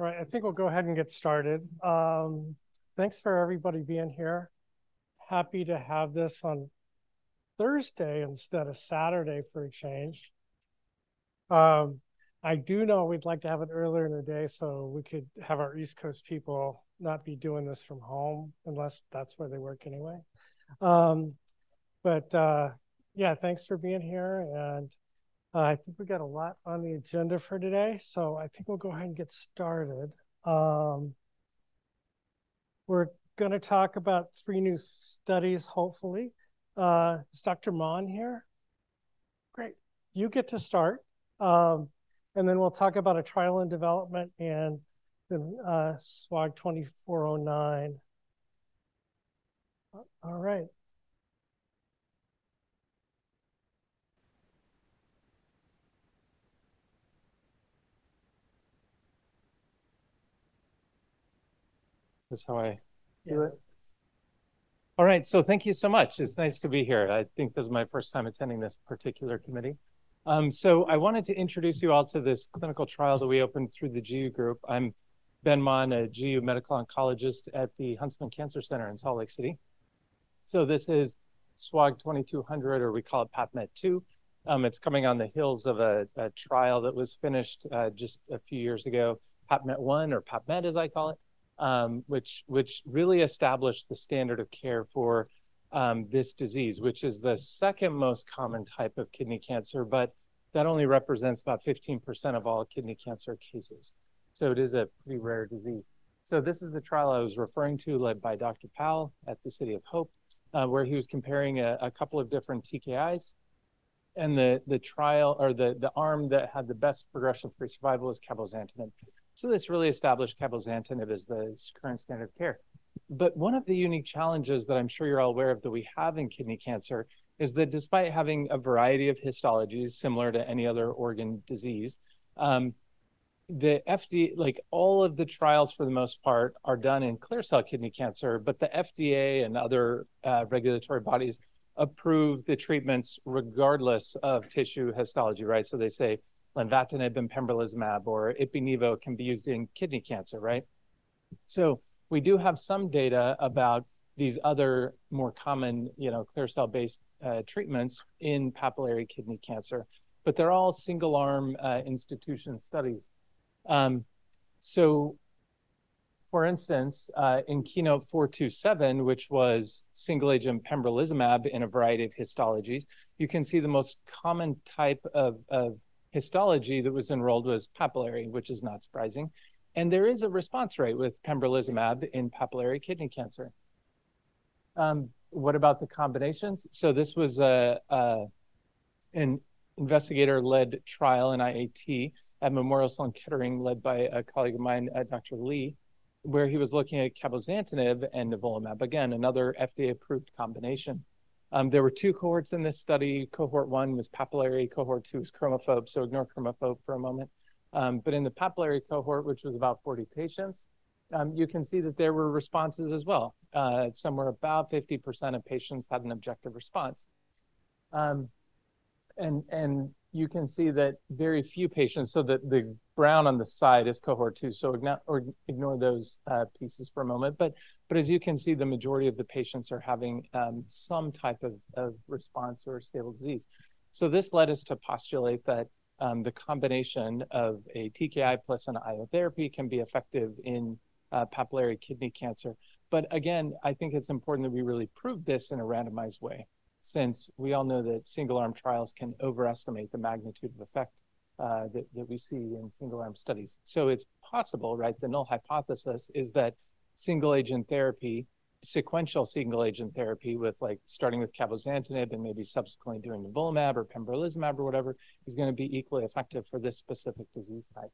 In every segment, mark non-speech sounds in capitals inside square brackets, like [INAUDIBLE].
All right, I think we'll go ahead and get started. Um, thanks for everybody being here. Happy to have this on Thursday instead of Saturday for a change. Um, I do know we'd like to have it earlier in the day so we could have our East Coast people not be doing this from home unless that's where they work anyway. Um, but uh, yeah, thanks for being here. And uh, I think we got a lot on the agenda for today. So I think we'll go ahead and get started. Um, we're going to talk about three new studies, hopefully. Uh, is Dr. Maughan here? Great. You get to start. Um, and then we'll talk about a trial and development and then uh, SWOG 2409. All right. That's how I do it. All right, so thank you so much. It's nice to be here. I think this is my first time attending this particular committee. Um, so I wanted to introduce you all to this clinical trial that we opened through the GU group. I'm Ben Maughan, a GU medical oncologist at the Huntsman Cancer Center in Salt Lake City. So this is SWOG 2200, or we call it PAPMET2. Um, it's coming on the heels of a, a trial that was finished uh, just a few years ago, PAPMET1 or PAPMET as I call it, um, which which really established the standard of care for um, this disease, which is the second most common type of kidney cancer, but that only represents about 15% of all kidney cancer cases. So it is a pretty rare disease. So this is the trial I was referring to, led by Dr. Pal at the City of Hope, uh, where he was comparing a, a, couple of different TKIs. And the, the trial or the, the arm that had the best progression-free survival is cabozantinib. So this really established cabozantinib as the current standard of care. But one of the unique challenges that I'm sure you're all aware of that we have in kidney cancer is that despite having a variety of histologies similar to any other organ disease, um, the FDA, like all of the trials for the most part, are done in clear cell kidney cancer, but the FDA and other uh, regulatory bodies approve the treatments regardless of tissue histology, right? So they say lenvatinib and pembrolizumab or ipi-nivo can be used in kidney cancer, right? So we do have some data about these other more common, you know, clear cell based uh, treatments in papillary kidney cancer, but they're all single arm uh, institution studies. Um, so, for instance, uh, in Keynote 427, which was single agent pembrolizumab in a variety of histologies, you can see the most common type of, of histology that was enrolled was papillary, which is not surprising. And there is a response rate with pembrolizumab in papillary kidney cancer. Um, what about the combinations? So this was a, a an investigator-led trial in IAT at Memorial Sloan Kettering, led by a colleague of mine, uh, Dr. Lee, where he was looking at cabozantinib and nivolumab. Again, another FDA-approved combination. Um, there were two cohorts in this study. Cohort one was papillary, cohort two was chromophobe. So ignore chromophobe for a moment. Um, but in the papillary cohort, which was about 40 patients, um, you can see that there were responses as well. Uh, somewhere about 50% of patients had an objective response. Um, and, and you can see that very few patients, so that the brown on the side is cohort two, so ignore, or ignore those uh, pieces for a moment. But, but as you can see, the majority of the patients are having um, some type of, of response or stable disease. So this led us to postulate that um, the combination of a TKI plus an IO therapy can be effective in uh, papillary kidney cancer. But again, I think it's important that we really prove this in a randomized way since we all know that single arm trials can overestimate the magnitude of effect uh, that, that we see in single arm studies. So it's possible, right? The null hypothesis is that single agent therapy, sequential single agent therapy with like starting with cabozantinib and maybe subsequently doing nivolumab or pembrolizumab or whatever is going to be equally effective for this specific disease type.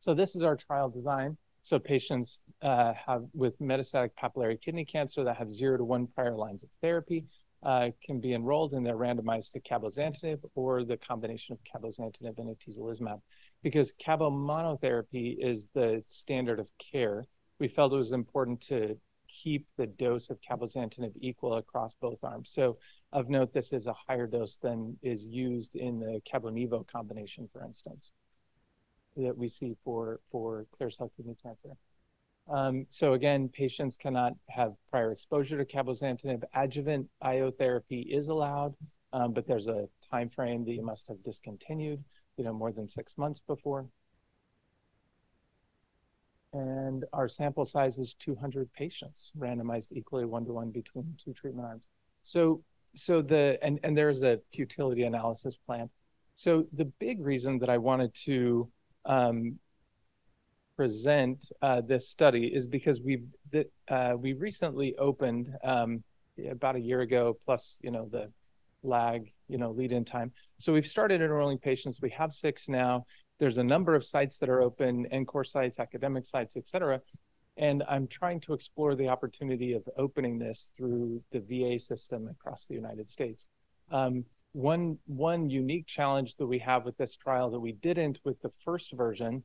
So this is our trial design. So patients uh, have with metastatic papillary kidney cancer that have zero to one prior lines of therapy uh, can be enrolled and they're randomized to cabozantinib or the combination of cabozantinib and atezolizumab. Because cabo monotherapy is the standard of care, we felt it was important to keep the dose of cabozantinib equal across both arms. So of note, this is a higher dose than is used in the cabo-nivo combination, for instance. that we see for for clear cell kidney cancer. Um, so again, patients cannot have prior exposure to cabozantinib. Adjuvant IO therapy is allowed, um, but there's a time frame that you must have discontinued, you know, more than six months before. And our sample size is 200 patients, randomized equally one to one between two treatment arms. So, so the and and there's a futility analysis plan. So the big reason that I wanted to um, present uh, this study is because we uh, we recently opened um, about a year ago, plus you know the lag, you know lead in time. So we've started enrolling patients. We have six now. There's a number of sites that are open, NCORP sites, academic sites, et cetera. And I'm trying to explore the opportunity of opening this through the VA system across the United States. Um, one one unique challenge that we have with this trial that we didn't with the first version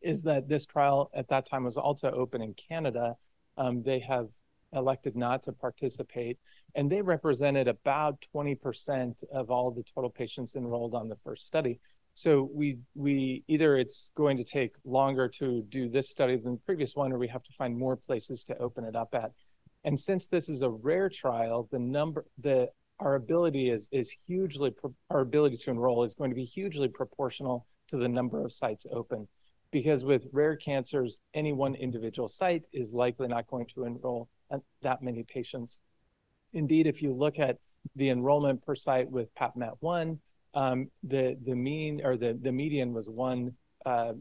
is that this trial at that time was also open in Canada. Um, they have elected not to participate, and they represented about 20% of all the total patients enrolled on the first study. So we we either it's going to take longer to do this study than the previous one, or we have to find more places to open it up at. And since this is a rare trial, the number the our ability is is hugely our ability to enroll is going to be hugely proportional to the number of sites open because with rare cancers any one individual site is likely not going to enroll uh, that many patients indeed if you look at the enrollment per site with papmet 1 um, the the mean or the the median was one uh,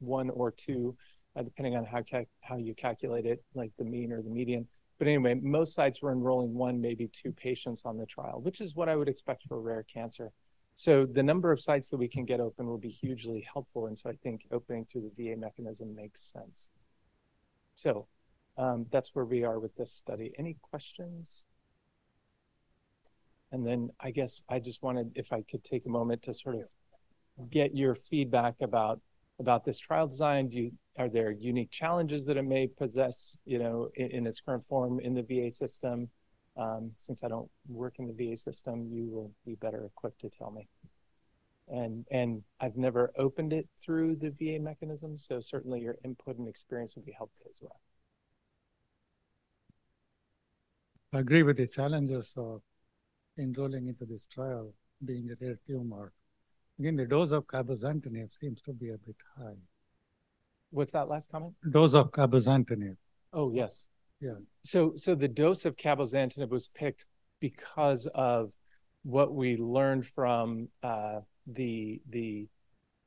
one or two uh, depending on how ca- how you calculate it like the mean or the median but anyway, most sites were enrolling one, maybe two patients on the trial, which is what I would expect for rare cancer. So the number of sites that we can get open will be hugely helpful. And so I think opening through the VA mechanism makes sense. So um, that's where we are with this study. Any questions? And then I guess I just wanted, if I could take a moment to sort of get your feedback about about this trial design? Do you, are there unique challenges that it may possess, you know, in, in its current form in the VA system? Um, since I don't work in the VA system, you will be better equipped to tell me. And and I've never opened it through the VA mechanism, so certainly your input and experience would be helpful as well. I agree with the challenges of enrolling into this trial being a rare tumor Again, the dose of cabozantinib seems to be a bit high. What's that last comment? Dose of cabozantinib. Oh, yes. Yeah. So, so the dose of cabozantinib was picked because of what we learned from uh, the the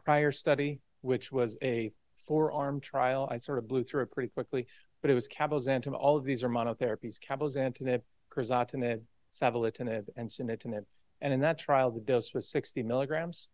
prior study, which was a four-arm trial. I sort of blew through it pretty quickly, but it was cabozantinib. All of these are monotherapies: cabozantinib, crizotinib, savolitinib, and sunitinib. And in that trial, the dose was 60 milligrams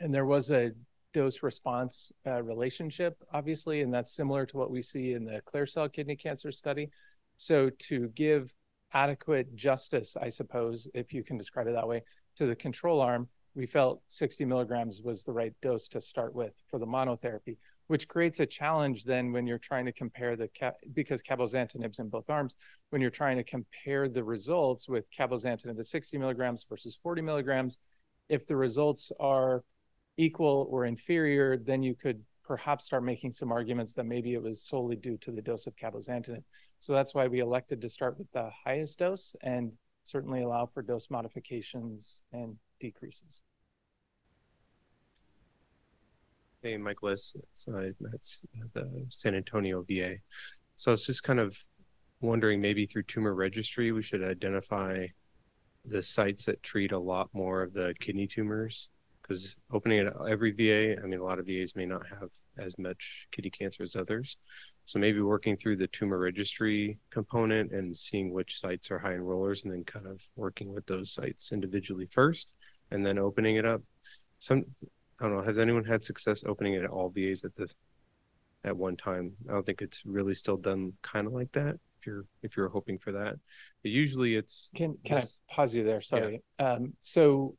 and there was a dose response uh, relationship, obviously, and that's similar to what we see in the clear cell kidney cancer study. So, to give adequate justice, I suppose, if you can describe it that way, to the control arm, we felt 60 milligrams was the right dose to start with for the monotherapy, which creates a challenge then when you're trying to compare the because cabozantinib's in both arms, when you're trying to compare the results with cabozantinib at 60 milligrams versus 40 milligrams. If the results are equal or inferior, then you could perhaps start making some arguments that maybe it was solely due to the dose of cabozantinib. So that's why we elected to start with the highest dose and certainly allow for dose modifications and decreases. Hey, Mike Liss. So I, that's the San Antonio VA. So I was just kind of wondering maybe through tumor registry, we should identify the sites that treat a lot more of the kidney tumors because opening it at every VA, I mean, a lot of VAs may not have as much kidney cancer as others. So maybe working through the tumor registry component and seeing which sites are high enrollers and then kind of working with those sites individually first and then opening it up. Some, I don't know, has anyone had success opening it at all VAs at the at one time? I don't think it's really still done kind of like that if you're if you're hoping for that. But usually it's can can it's, I pause you there? Sorry. Yeah. Um, so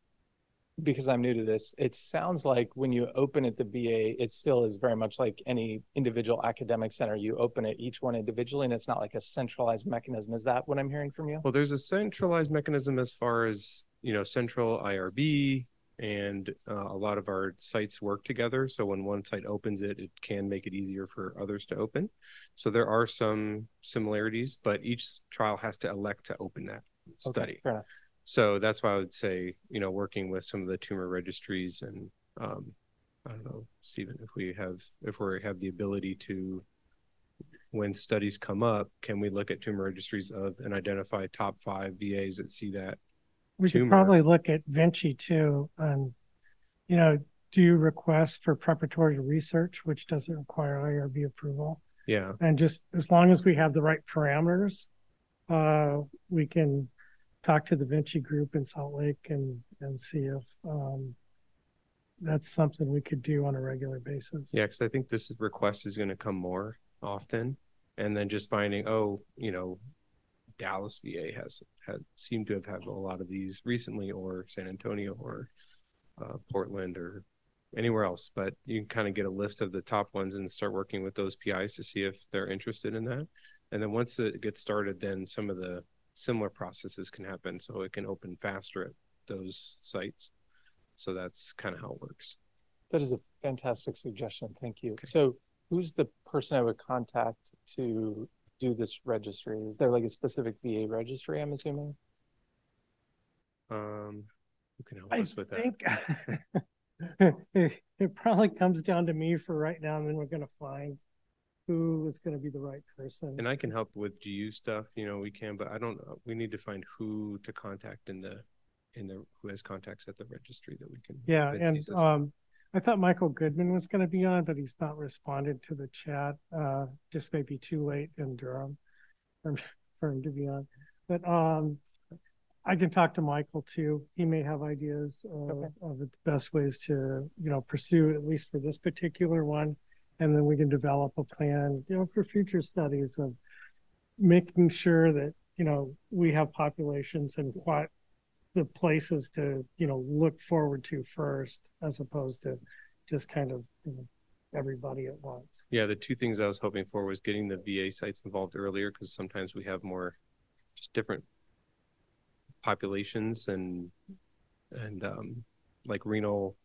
because I'm new to this, it sounds like when you open at the VA, it still is very much like any individual academic center. You open it each one individually, and it's not like a centralized mechanism. Is that what I'm hearing from you? Well, there's a centralized mechanism as far as you know, central IRB and uh, a lot of our sites work together. So when one site opens it, it can make it easier for others to open. So there are some similarities, but each trial has to elect to open that study. enough. So that's why I would say, you know, working with some of the tumor registries and um, I don't know, Stephen, if we have if we have the ability to when studies come up, can we look at tumor registries of and identify top five VAs that see that? We could probably look at Vinci too, and, you know, do requests for preparatory research, which doesn't require IRB approval. Yeah. And just as long as we have the right parameters, uh, we can talk to the Vinci group in Salt Lake and, and see if, um, that's something we could do on a regular basis. Yeah, because I think this request is going to come more often, and then just finding, oh, you know, Dallas VA has had seemed to have had a lot of these recently, or San Antonio, or uh, Portland, or anywhere else. But you can kind of get a list of the top ones and start working with those PIs to see if they're interested in that. And then once it gets started, then some of the similar processes can happen, so it can open faster at those sites. So that's kind of how it works. That is a fantastic suggestion. Thank you. Okay. So who's the person I would contact to do this registry? Is there like a specific VA registry, I'm assuming? Um, who can help I us with that? think it, [LAUGHS] it probably comes down to me for right now, and then we're gonna find who is gonna be the right person. And I can help with GU stuff, you know, we can, but I don't, know. we need to find who to contact in the, in the, who has contacts at the registry that we can. Yeah, and sees this. um, I thought Michael Goodman was gonna be on, but he's not responded to the chat. Uh, just maybe too late in Durham [LAUGHS] for, for him to be on. But um, I can talk to Michael too. He may have ideas of, Okay. of the best ways to, you know, pursue at least for this particular one. And then we can develop a plan, you know, for future studies of making sure that, you know, we have populations and what the places to, you know, look forward to first, as opposed to just kind of, you know, everybody at once. Yeah, the two things I was hoping for was getting the VA sites involved earlier, because sometimes we have more, just different populations and, and, um, like renal,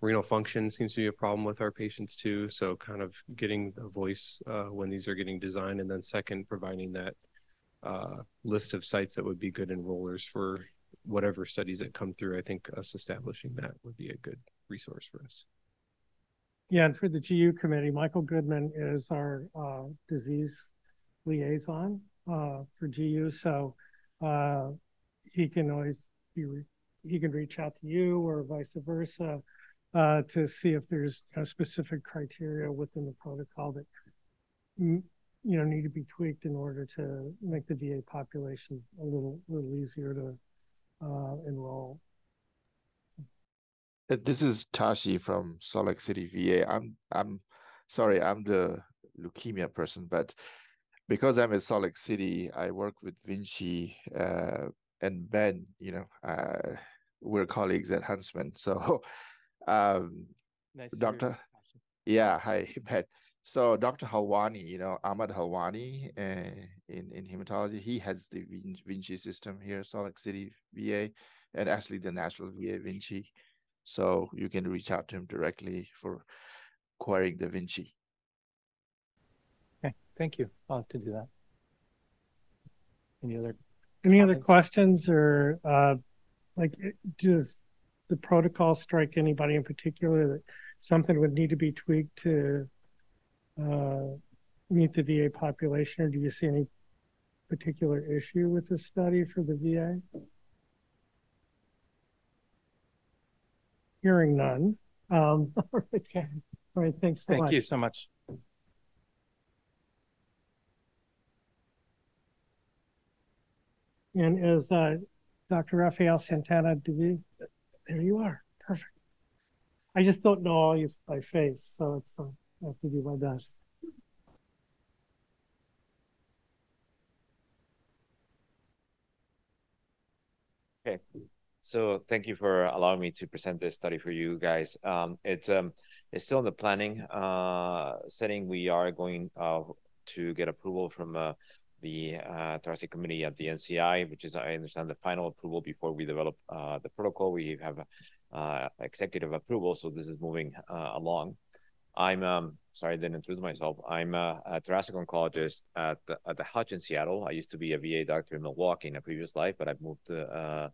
renal function seems to be a problem with our patients too. So kind of getting a voice, uh, when these are getting designed, and then second, providing that, uh, list of sites that would be good enrollers for whatever studies that come through. I think us establishing that would be a good resource for us. Yeah, and for the GU committee, Michael Goodman is our uh, disease liaison uh, for GU. So uh, he can always be, re- he can reach out to you or vice versa uh, to see if there's a specific criteria within the protocol that you know need to be tweaked in order to make the VA population a little little easier to uh, enroll. Uh, This is Tashi from Salt Lake City, VA. I'm I'm sorry, I'm the leukemia person, but because I'm in Salt Lake City, I work with Vinci uh, and Ben. You know, uh, we're colleagues at Huntsman. So, [LAUGHS] um, Nice. Doctor? yeah, hi, [LAUGHS] Ben. So Dr. Halwani, you know, Ahmad Halwani uh, in, in hematology, he has the Vin- Vinci system here, Salt Lake City VA, and actually the National VA Vinci. So you can reach out to him directly for querying the Vinci. Okay, thank you. I'll have to do that. Any other? Any other questions or uh, like, does the protocol strike anybody in particular that something would need to be tweaked to meet the VA population, or do you see any particular issue with this study for the VA? Hearing none. Um, [LAUGHS] all right, Okay, all right, thanks so thank much. you so much. And is uh, Dr. Rafael Santana, do we, there you are, perfect. I just don't know all you by face, so it's, uh, I have to do my best. Okay. So thank you for allowing me to present this study for you guys. Um, it's um, it's still in the planning uh, setting. We are going uh, to get approval from uh, the uh, thoracic committee at the NCI, which is I understand the final approval before we develop uh, the protocol. We have uh, executive approval. So this is moving uh, along. I'm um, sorry, I didn't introduce myself. I'm a, a thoracic oncologist at the, at the Hutch in Seattle. I used to be a VA doctor in Milwaukee in a previous life, but I've moved to uh,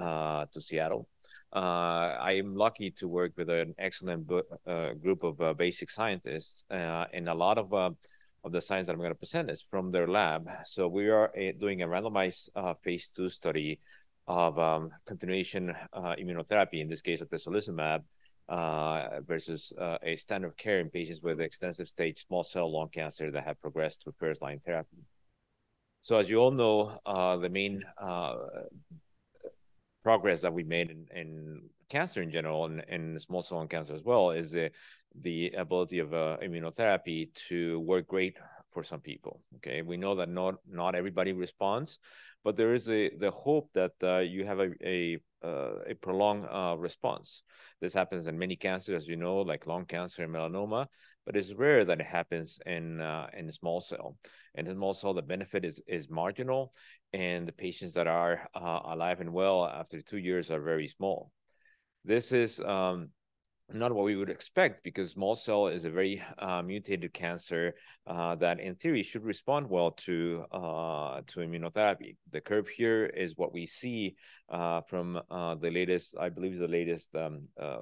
uh, to Seattle. Uh, I am lucky to work with an excellent uh, group of uh, basic scientists, uh, and a lot of of the science that I'm going to present is from their lab. So we are doing a randomized phase two study of um, continuation immunotherapy, in this case, of atezolizumab, uh, versus uh, a standard of care in patients with extensive stage small cell lung cancer that have progressed to first line therapy. So, as you all know, uh, the main uh, progress that we made in, in cancer in general and, and small cell lung cancer as well is the, the ability of uh, immunotherapy to work great for some people. Okay, we know that not not everybody responds, but there is a the hope that uh, you have a a, uh, a prolonged uh, response. This happens in many cancers, as you know, like lung cancer and melanoma, but it's rare that it happens in uh, in small cell. And in small cell, the benefit is is marginal, and the patients that are uh, alive and well after two years are very small. This is um, not what we would expect because small cell is a very uh, mutated cancer uh, that in theory should respond well to uh, to immunotherapy. The curve here is what we see uh, from uh, the latest, I believe, the latest um, uh,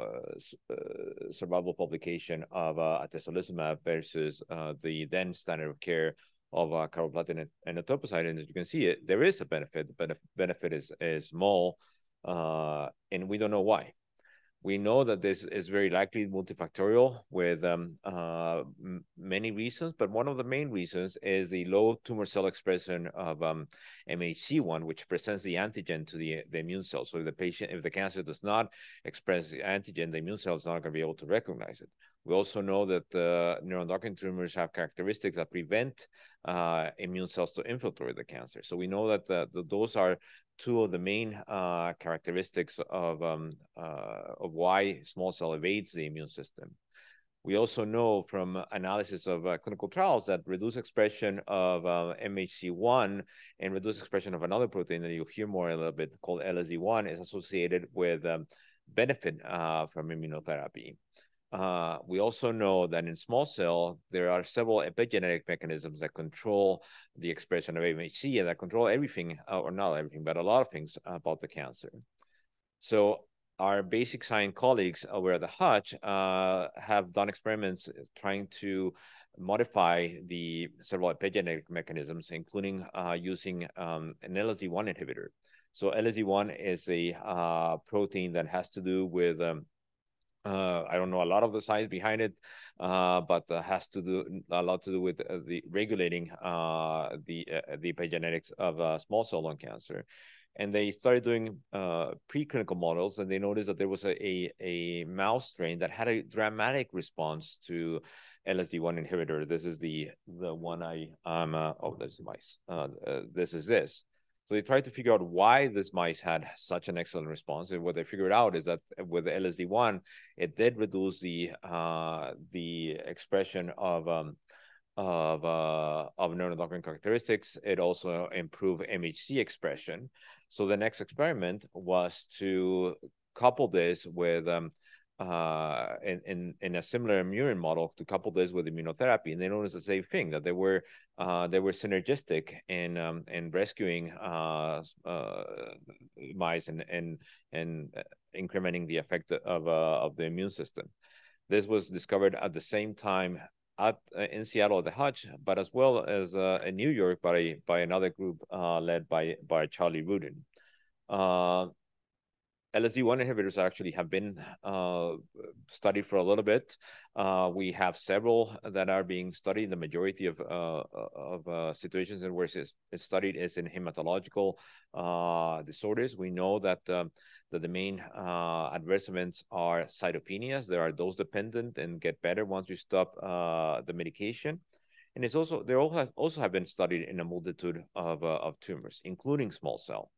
survival publication of atezolizumab versus the then standard of care of carboplatin and etoposide. And as you can see, it there is a benefit. The benefit is is small, and we don't know why we know that this is very likely multifactorial with um, uh, many reasons, but one of the main reasons is the low tumor cell expression of um, MHC1, which presents the antigen to the, the immune cell. So if the patient, if the cancer does not express the antigen, the immune cell is not going to be able to recognize it. We also know that uh, neuroendocrine tumors have characteristics that prevent uh, immune cells to infiltrate the cancer. So we know that the, the, those are two of the main uh, characteristics of, um, uh, of why small cell evades the immune system. We also know from analysis of uh, clinical trials that reduced expression of uh, MHC1 and reduced expression of another protein that you'll hear more a little bit called LSD1 is associated with um, benefit uh, from immunotherapy. Uh, we also know that in small cell, there are several epigenetic mechanisms that control the expression of MHC and that control everything, uh, or not everything, but a lot of things about the cancer. So our basic science colleagues over at the Hutch uh, have done experiments trying to modify the several epigenetic mechanisms, including uh, using um, an LSD1 inhibitor. So LSD1 is a uh, protein that has to do with um, uh, I don't know a lot of the science behind it, uh, but uh, has to do a lot to do with uh, the regulating uh, the uh, the epigenetics of small cell lung cancer. And they started doing preclinical models, and they noticed that there was a, a, a mouse strain that had a dramatic response to LSD1 inhibitor. This is the the one I um oh, this is mice. this is this. So they tried to figure out why this mice had such an excellent response, and what they figured out is that with the LSD1, it did reduce the uh, the expression of um, of uh, of neuroendocrine characteristics. It also improved MHC expression. So the next experiment was to couple this with um, uh, in, in, in a similar murine model to couple this with immunotherapy, and they noticed the same thing that they were uh, they were synergistic in um, in rescuing uh, uh, mice and and and uh, incrementing the effect of uh, of the immune system. This was discovered at the same time at in Seattle at the Hutch, but as well as in New York by by another group led by by Charlie Rudin. LSD1 inhibitors actually have been uh, studied for a little bit. Uh, we have several that are being studied. The majority of uh, of uh, situations in which it's, it's, studied is in hematological uh, disorders. We know that um, that the main uh, adverse events are cytopenias. They are dose dependent and get better once you stop the medication. And it's also they also have, also have been studied in a multitude of of tumors, including small cell.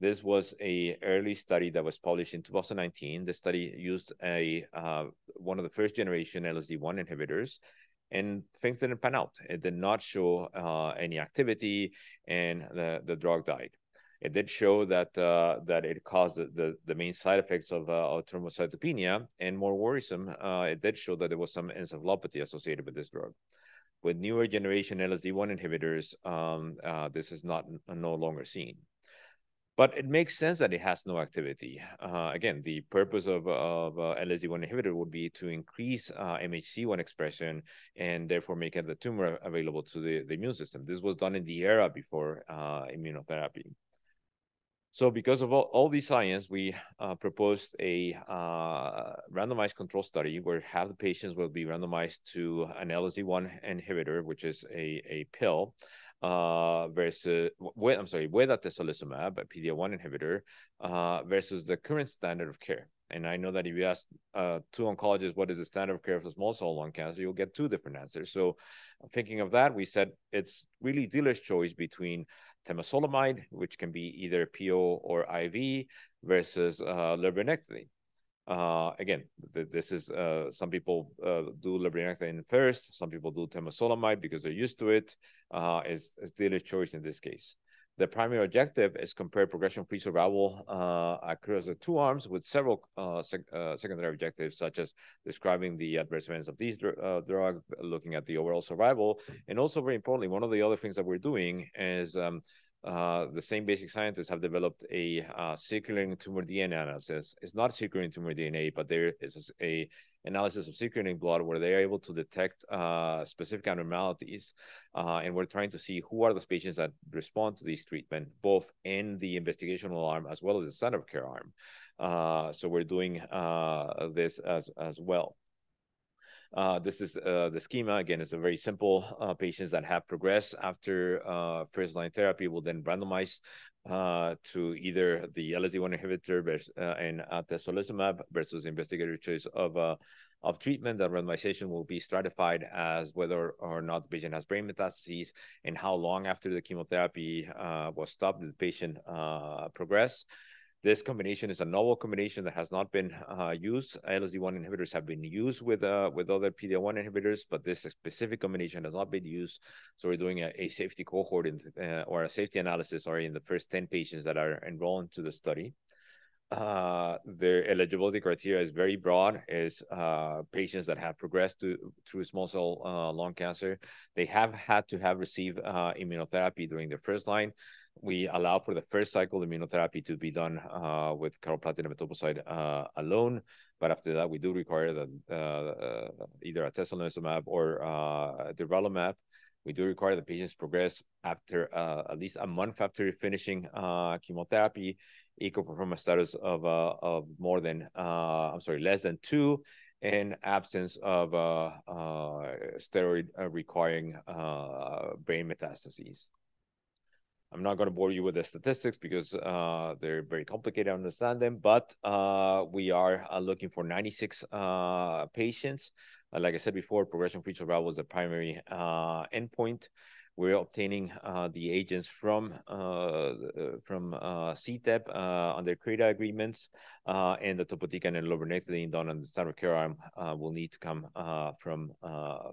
This was a early study that was published in 2019. The study used a uh, one of the first generation LSD1 inhibitors, and things didn't pan out. It did not show uh, any activity, and the, the drug died. It did show that uh, that it caused the, the, main side effects of, uh, of thrombocytopenia, and more worrisome, uh, it did show that there was some encephalopathy associated with this drug. With newer generation LSD1 inhibitors, um, uh, this is not no longer seen but it makes sense that it has no activity. Uh, again, the purpose of, of uh, LSD1 inhibitor would be to increase uh, MHC1 expression and therefore make the tumor available to the, the immune system. This was done in the era before uh, immunotherapy. So because of all, all these science, we uh, proposed a uh, randomized control study where half the patients will be randomized to an LSD1 inhibitor, which is a, a pill, uh, versus with I'm sorry, with atezolizumab, a PD-1 inhibitor, uh, versus the current standard of care. And I know that if you ask uh, two oncologists what is the standard of care for small cell lung cancer, you'll get two different answers. So, thinking of that, we said it's really dealer's choice between temozolomide, which can be either PO or IV, versus uh, uh, again, th this is uh, some people uh, do lurbinectedin first, some people do temozolomide because they're used to it. Uh, is is dealer's choice in this case. The primary objective is compare progression-free survival uh, across the two arms with several uh, sec uh, secondary objectives, such as describing the adverse events of these dr drugs, looking at the overall survival, and also very importantly, one of the other things that we're doing is um, uh, the same basic scientists have developed a uh, circulating tumor DNA analysis. It's not circulating tumor DNA, but there is a analysis of circulating blood where they are able to detect uh, specific abnormalities. Uh, and we're trying to see who are those patients that respond to this treatment, both in the investigational arm as well as the standard of care arm. Uh, so we're doing this as, as well. Uh, this is uh, the schema. Again, it's a very simple. Uh, patients that have progressed after uh, first line therapy will then randomize uh, to either the LSD1 inhibitor versus, and atezolizumab versus investigator choice of of treatment. That randomization will be stratified as whether or not the patient has brain metastases and how long after the chemotherapy was stopped did the patient progress. This combination is a novel combination that has not been uh, used. LSD1 inhibitors have been used with uh, with other PD-1 inhibitors, but this specific combination has not been used. So we're doing a, a safety cohort in, uh, or a safety analysis, sorry, in the first 10 patients that are enrolled into the study. Uh, their eligibility criteria is very broad. Is uh, patients that have progressed to, through small cell uh, lung cancer. They have had to have received uh, immunotherapy during their first line we allow for the first cycle of immunotherapy to be done uh, with carboplatin and uh, alone. But after that, we do require that uh, uh either atezolizumab or uh, durvalumab. We do require the patients progress after uh, at least a month after finishing uh, chemotherapy, ECOG performance status of of more than I'm sorry, less than two, in absence of steroid requiring brain metastases. I'm not going to bore you with the statistics because uh, they're very complicated to understand them, but uh, we are uh, looking for 96 uh, patients. Uh, like I said before, progression-free survival was the primary uh, endpoint. We're obtaining the agents from from CTEP under CRADA agreements, and the topotecan and lurbinectedin done on the standard care arm will need to come from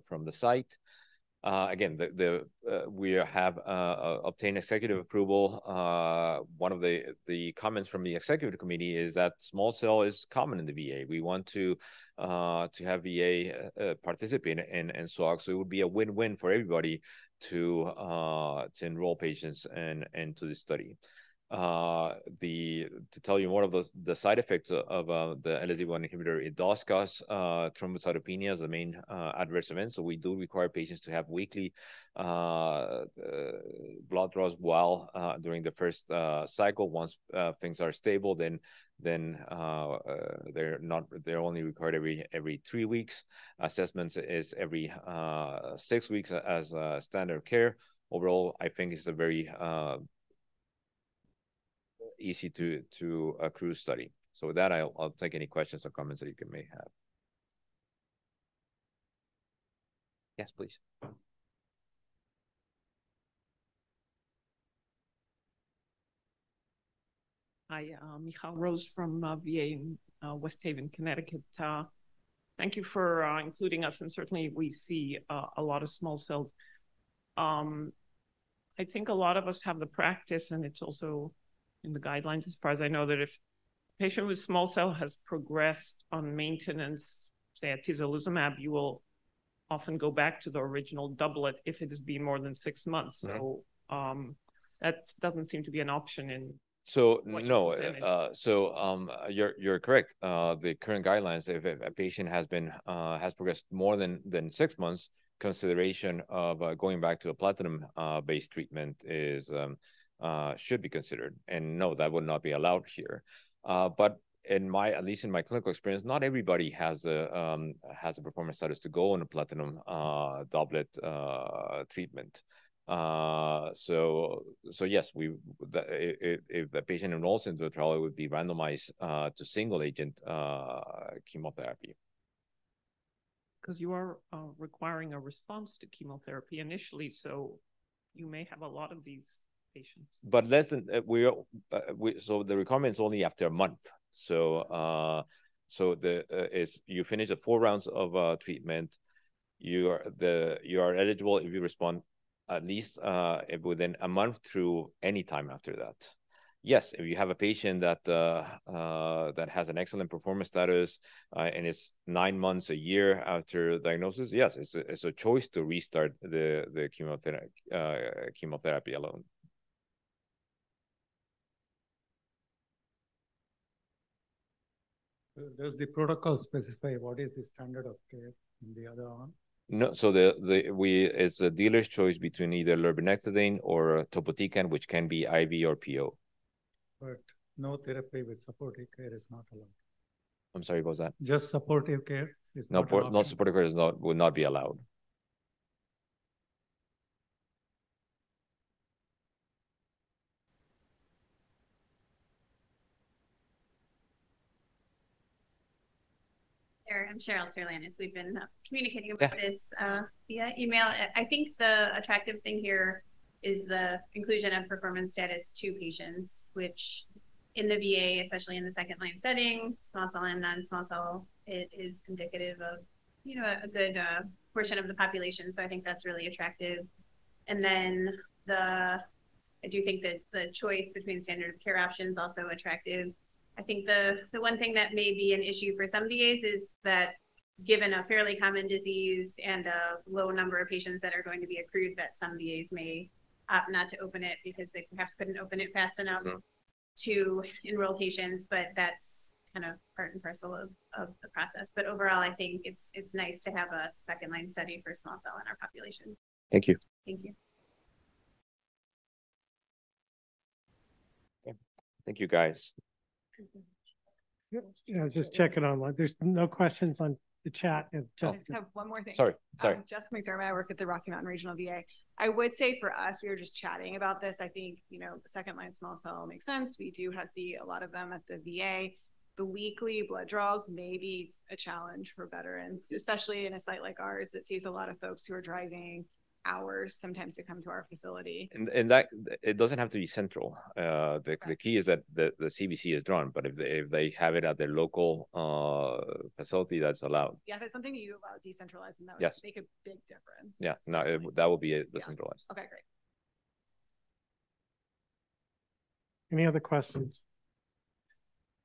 from the site. Uh, again, the, the uh, we have uh, uh obtained executive approval. Uh, one of the the comments from the executive committee is that small cell is common in the VA. We want to to have VA participate in SWOG, so it would be a win-win for everybody to to enroll patients and and to the study uh, the to tell you more of the, the side effects of uh, the LSD1 inhibitor, it does cause uh, thrombocytopenia as the main uh, adverse event. So we do require patients to have weekly uh, blood draws while during the first cycle. Once things are stable, then then they're not they're only required every every three weeks. Assessments is every six weeks as standard care. Overall, I think it's a very uh, easy to to accrue study. So with that, I'll, I'll take any questions or comments that you can may have. Yes, please. Hi, uh, Michal Rose from uh, VA in uh, West Haven, Connecticut. Uh, thank you for uh, including us, and certainly we see uh, a lot of small cells. Um, I think a lot of us have the practice, and it's also in the guidelines, as far as I know, that if a patient with small cell has progressed on maintenance, say atezolizumab, you will often go back to the original doublet if it has been more than six months. Mhm. So um, that doesn't seem to be an option in So no, uh, so um, you're you're correct. Uh, the current guidelines, if a a patient has been uh, has progressed more than than six months, consideration of uh, going back to a platinum uh, based treatment is um, uh, should be considered. And no, that would not be allowed here. Uh, but in my at least in my clinical experience, not everybody has a um, has a performance status to go on a platinum uh, doublet uh, treatment. Uh, so so yes, we the, if, if the patient enrolls into a trial, it would be randomized to single agent chemotherapy. because you are requiring a response to chemotherapy initially, so you may have a lot of these But less than uh, we uh, we so the requirement is only after a month. So uh, so the uh, is you finish the four rounds of uh, treatment, you are the you are eligible if you respond at least uh within a month through any time after that. Yes, if you have a patient that that has an excellent performance status and it's nine months, a year after diagnosis, yes, it's a, it's a choice to restart the the chemotherapy chemotherapy alone. Does the protocol specify what is the standard of care in the other arm? No, so the the we it's a dealer's choice between either lurbinectedin or uh, topotecan, which can be IV or PO. But no therapy with supportive care is not allowed. I'm sorry, what was that? Just supportive care is No, not an por- no option. supportive care is not would not be allowed. I'm Cheryl Czerlanis. We've been uh, communicating about this uh, via email. I- I think the attractive thing here is the inclusion of performance status to patients, which in the VA, especially in the second line setting, small cell and non-small cell, it is indicative of, you know, a, a good uh, portion of the population. So I think that's really attractive. And then the, I do think that the choice between standard of care options also attractive. I think the the one thing that may be an issue for some VAs is that given a fairly common disease and a low number of patients that are going to be accrued, that some VAs may opt not to open it because they perhaps couldn't open it fast enough Mhm. to enroll patients, but that's kind of part and parcel of, of the process. But overall, I think it's it's nice to have a second line study for small cell in our population. Thank you. Thank you. Thank you, guys. Yeah, just check it online. There's no questions on the chat. and Oh. I just- just have one more thing. Sorry, sorry. Um, Jessica McDermott, I work at the Rocky Mountain Regional VA. I would say for us, we were just chatting about this. I think, you know, second line small cell makes sense. We do have, see a lot of them at the VA. The weekly blood draws may be a challenge for veterans, especially in a site like ours that sees a lot of folks who are driving hours sometimes to come to our facility. And and that it doesn't have to be central. Uh, the the key is that the, the CBC is drawn, but if they if they have it at their local uh facility, that's allowed. Yeah, if it's something that you allow decentralized, and that would Yes. make a big difference. Yeah, no, it, that will be it, Yeah. decentralized. Okay, great. Any other questions?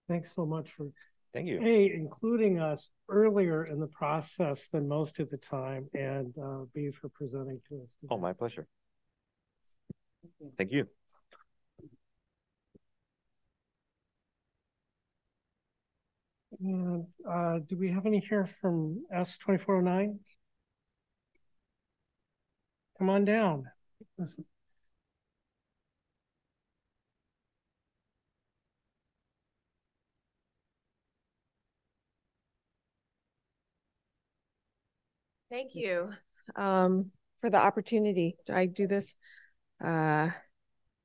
Thanks so much for, Thank you. A, including us earlier in the process than most of the time, and uh, B, for presenting to us. Oh, my pleasure. Thank you. And uh, do we have any here from S twenty-four oh nine? Come on down. Listen. Thank you um, for the opportunity. I do this? Uh,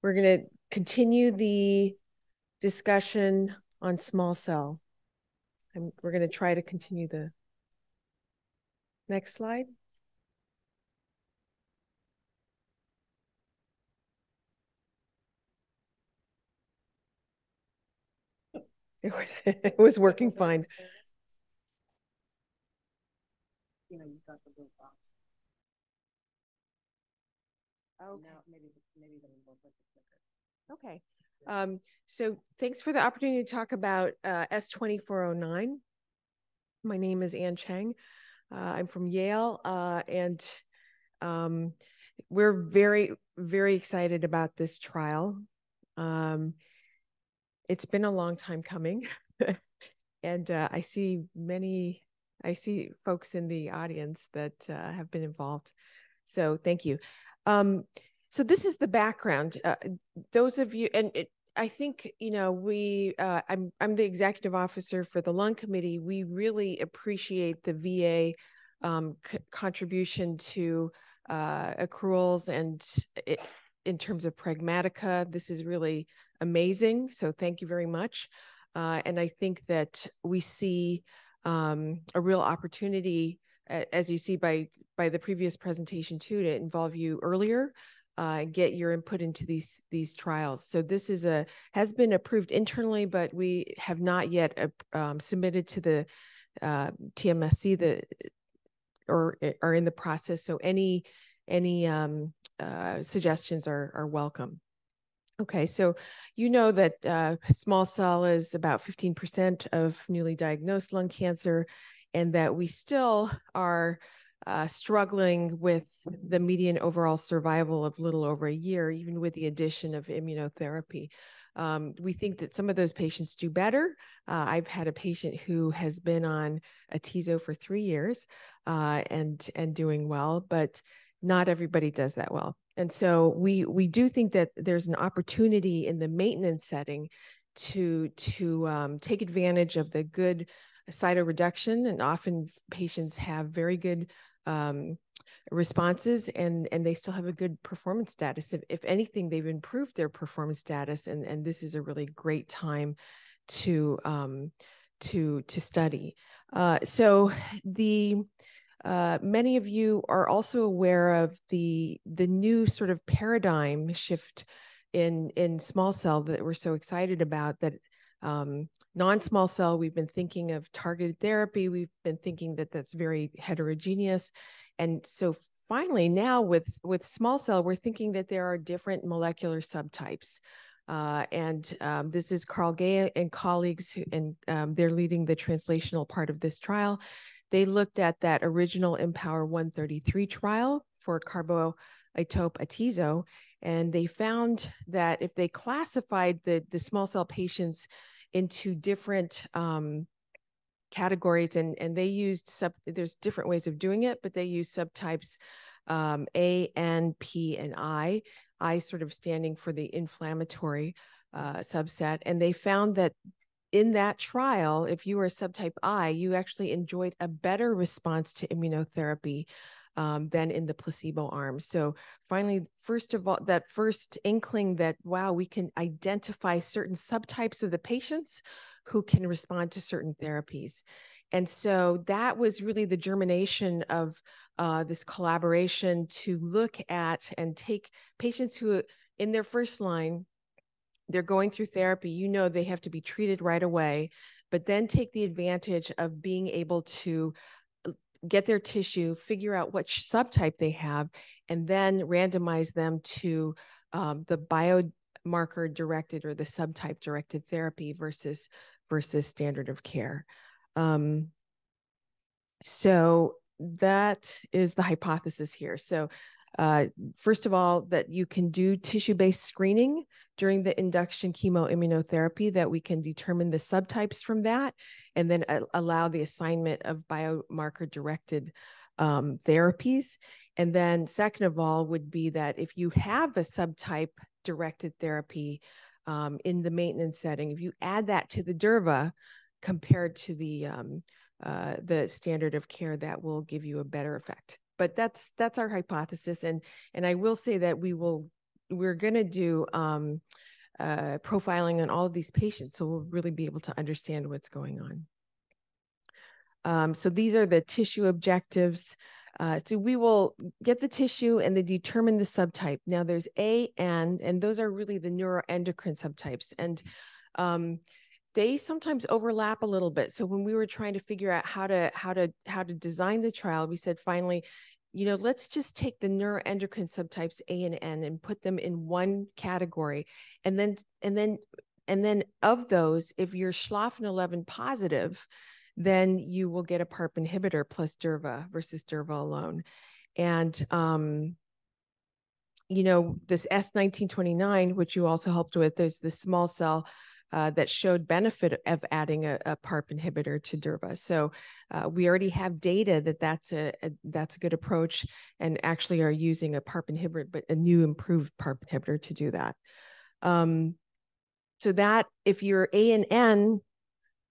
we're going to continue the discussion on small cell. And we're going to try to continue the next slide. It was, [LAUGHS] it was working fine. You know, you've got the blue box. Oh, Now, maybe, maybe the the clicker. Okay. Um, so thanks for the opportunity to talk about uh, S2409. My name is Ann Chiang. Uh, I'm from Yale, uh, and um, we're very, very excited about this trial. Um, it's been a long time coming, [LAUGHS] and uh, I see many, I see folks in the audience that uh, have been involved. So thank you. Um, so this is the background. Uh, those of you, and it, I think you know we. Uh, I'm I'm the executive officer for the lung committee. We really appreciate the VA um, contribution to uh, accruals and it, in terms of pragmatica. This is really amazing. So thank you very much. Uh, and I think that we see um, a real opportunity, as you see by by the previous presentation too, to involve you earlier uh, get your input into these these trials. So this is a has been approved internally, but we have not yet uh, um, submitted to the uh, TMSC the or eh, are in the process. So any any um, uh, suggestions are are welcome. Okay, so you know that uh, small cell is about 15% of newly diagnosed lung cancer, and that we still are uh, struggling with the median overall survival of little over a year, even with the addition of immunotherapy. Um, we think that some of those patients do better. Uh, I've had a patient who has been on a atezo for three years uh, and and doing well, but not everybody does that well. And so we we do think that there's an opportunity in the maintenance setting to to um, take advantage of the good cytoreduction, and often patients have very good um, responses and and they still have a good performance status if, if anything they've improved their performance status and and this is a really great time to um to to study uh, so the uh, many of you are also aware of the the new sort of paradigm shift in in small cell that we're so excited about that um, non-small cell we've been thinking of targeted therapy we've been thinking that that's very heterogeneous and so finally now with with small cell we're thinking that there are different molecular subtypes uh, and um, this is Carl Gay and colleagues, who, and um, they're leading the translational part of this trial. They looked at that original IMpower 133 trial for carboitope atezo, and they found that if they classified the, the small cell patients into different um, categories and and they used sub there's different ways of doing it but they use subtypes um, a n p and i i sort of standing for the inflammatory uh, subset and they found that in that trial if you were a subtype i you actually enjoyed a better response to immunotherapy um, than in the placebo arm. So finally, first of all, that first inkling that, wow, we can identify certain subtypes of the patients who can respond to certain therapies. And so that was really the germination of uh, this collaboration to look at and take patients who, in their first line, they're going through therapy, you know, they have to be treated right away, but then take the advantage of being able to uh, get their tissue, figure out which subtype they have, and then randomize them to um, the biomarker directed or the subtype directed therapy versus versus standard of care. Um, so that is the hypothesis here. So uh, first of all, that you can do tissue-based screening during the induction chemoimmunotherapy, that we can determine the subtypes from that, and then uh, allow the assignment of biomarker-directed um, therapies. And then second of all would be that if you have a subtype directed therapy, um, in the maintenance setting. If you add that to the Durva compared to the um, uh, the standard of care, that will give you a better effect. But that's that's our hypothesis, and and I will say that we will we're going to do um, uh, profiling on all of these patients, so we'll really be able to understand what's going on. Um, so these are the tissue objectives. Uh, so we will get the tissue and then determine the subtype. Now there's A and, and those are really the neuroendocrine subtypes. And um, they sometimes overlap a little bit. So when we were trying to figure out how to how to how to design the trial, we said finally, you know, let's just take the neuroendocrine subtypes A and N and put them in one category. And then, and then, and then of those, if you're Schlafen 11 positive, then you will get a PARP inhibitor plus Durva versus Durva alone. And, um, you know, this S1929, which you also helped with, there's the small cell uh, that showed benefit of adding a, a PARP inhibitor to Durva. So uh, we already have data that that's a, a, that's a good approach, and actually are using a PARP inhibitor, but a new improved PARP inhibitor to do that. Um, so that if you're A and N,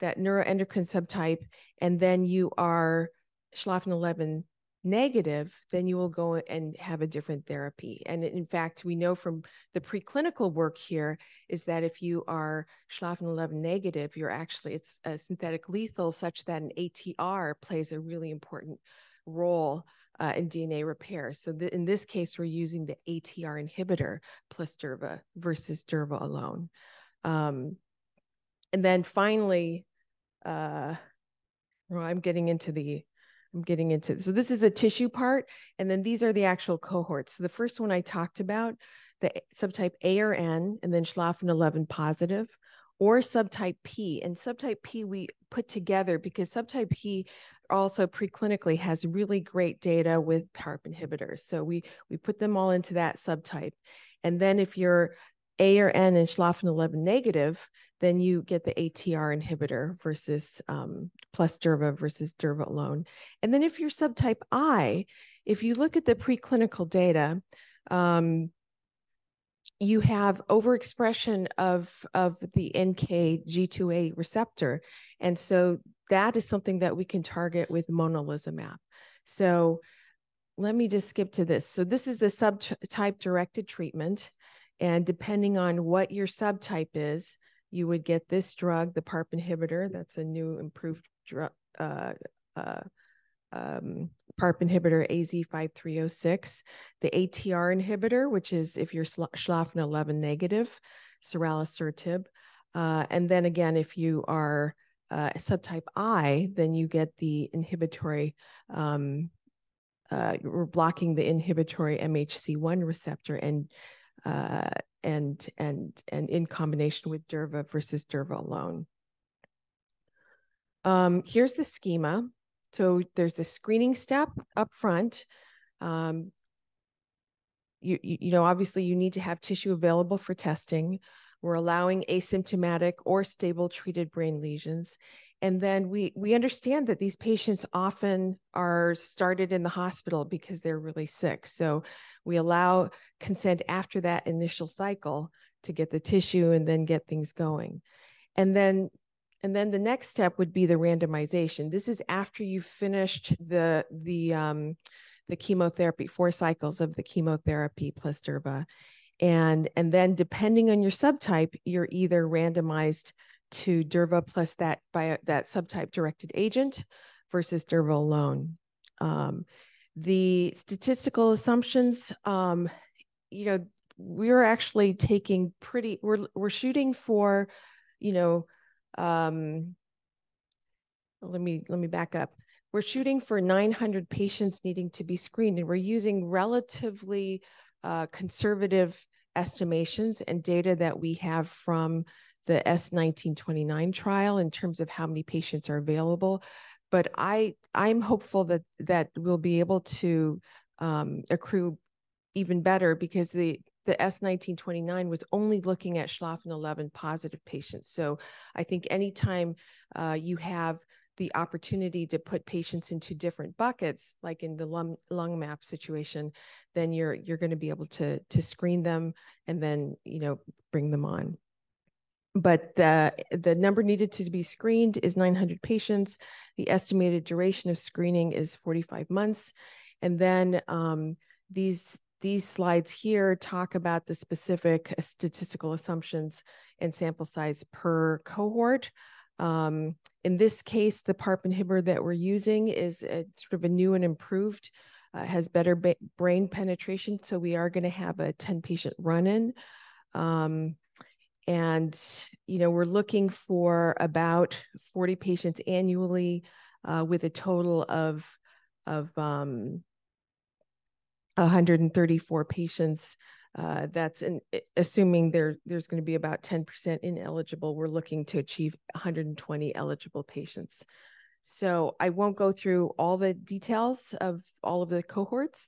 that neuroendocrine subtype, and then you are Schlafen 11 negative, then you will go and have a different therapy. And in fact, we know from the preclinical work here is that if you are Schlafen 11 negative, you're actually, it's a synthetic lethal such that an ATR plays a really important role uh, in DNA repair. So th in this case, we're using the ATR inhibitor plus Durva versus Durva alone. Um, and then finally, uh, well, I'm getting into the I'm getting into so this is the tissue part, and then these are the actual cohorts. So the first one I talked about, the subtype A or N, and then Schlafen 11 positive, or subtype P. And subtype P we put together because subtype P also preclinically has really great data with PARP inhibitors. So we we put them all into that subtype. And then if you're A or N and Schlafen 11 negative, then you get the ATR inhibitor versus um, plus Durva versus Durva alone. And then if you're subtype I, if you look at the preclinical data, um, you have overexpression of, of the NKG2A receptor. And so that is something that we can target with monalizumab. So let me just skip to this. So this is the subtype directed treatment. And depending on what your subtype is, you would get this drug, the PARP inhibitor. That's a new improved drug, uh, uh, um, PARP inhibitor AZ5306, the ATR inhibitor, which is if you're Schlafen 11 negative, ceralasertib. Uh, and then again, if you are uh, subtype I, then you get the inhibitory, um, uh, we're blocking the inhibitory MHC1 receptor and uh, and and and in combination with Durva versus Durva alone. Um, here's the schema. So there's a screening step up front. Um, you, you, you know, obviously you need to have tissue available for testing. We're allowing asymptomatic or stable treated brain lesions. And then we we understand that these patients often are started in the hospital because they're really sick. So we allow consent after that initial cycle to get the tissue and then get things going. And then and then the next step would be the randomization. This is after you've finished the the um, the chemotherapy, four cycles of the chemotherapy plus Durva. And, and then depending on your subtype, you're either randomized to Durva plus that by that subtype directed agent versus Durva alone. Um, the statistical assumptions, um, you know, we're actually taking pretty, we're, we're shooting for, you know, um, let me, let me back up. We're shooting for 900 patients needing to be screened and we're using relatively uh, conservative estimations and data that we have from the S1929 trial in terms of how many patients are available. But I, I'm hopeful that that we'll be able to um, accrue even better because the the S1929 was only looking at Schlafen 11 positive patients. So I think anytime uh, you have the opportunity to put patients into different buckets, like in the lung, lung map situation, then you're you're going to be able to to screen them and then you know bring them on. But the the number needed to be screened is 900 patients. The estimated duration of screening is 45 months, and then um, these these slides here talk about the specific statistical assumptions and sample size per cohort. Um, in this case, the PARP inhibitor that we're using is a, sort of a new and improved, uh, has better brain penetration. So we are going to have a 10 patient run in. Um, and, you know, we're looking for about 40 patients annually uh, with a total of, of um, 134 patients. Uh, that's in, assuming there there's going to be about 10% ineligible. We're looking to achieve 120 eligible patients. So I won't go through all the details of all of the cohorts,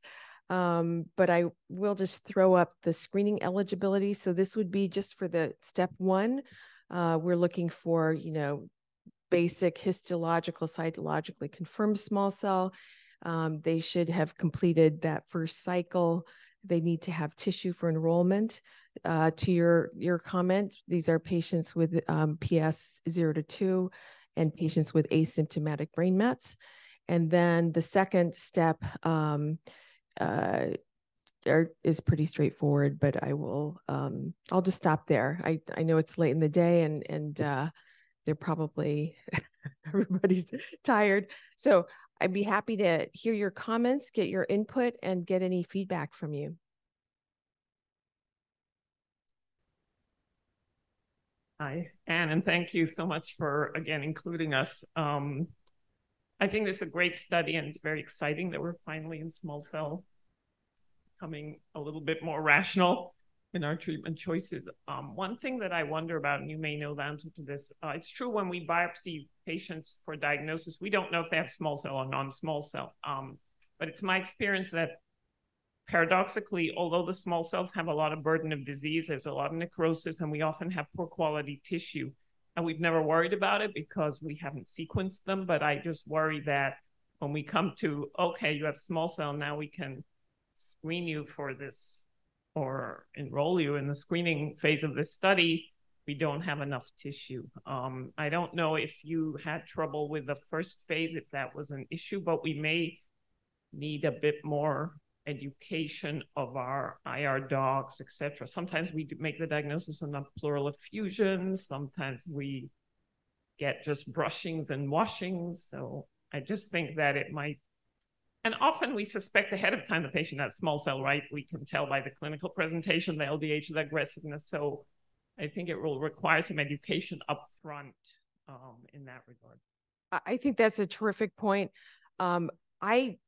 um, but I will just throw up the screening eligibility. So this would be just for the step one. Uh, we're looking for, you know, basic histological, cytologically confirmed small cell. Um, they should have completed that first cycle. They need to have tissue for enrollment. Uh, to your your comment, these are patients with um, PS zero to two and patients with asymptomatic brain mets. And then the second step um, uh, are, is pretty straightforward, but I will um, I'll just stop there. I I know it's late in the day and and uh, they're probably [LAUGHS] everybody's tired. So I'd be happy to hear your comments, get your input, and get any feedback from you. Hi, Anne, and thank you so much for again including us. Um, I think this is a great study, and it's very exciting that we're finally in small cell becoming a little bit more rational in our treatment choices. Um, one thing that I wonder about, and you may know the answer to this, uh, it's true when we biopsy patients for diagnosis, we don't know if they have small cell or non-small cell. Um, but it's my experience that paradoxically, although the small cells have a lot of burden of disease, there's a lot of necrosis, and we often have poor quality tissue. And we've never worried about it because we haven't sequenced them. But I just worry that when we come to, okay, you have small cell, now we can screen you for this or enroll you in the screening phase of this study, we don't have enough tissue. Um, I don't know if you had trouble with the first phase, if that was an issue, but we may need a bit more education of our IR docs, etc. Sometimes we make the diagnosis on a pleural effusion. Sometimes we get just brushings and washings. So I just think that it might and often we suspect ahead of time the patient has small cell, right? We can tell by the clinical presentation, the LDH, the aggressiveness. So I think it will require some education up front um, in that regard. I think that's a terrific point. Um, I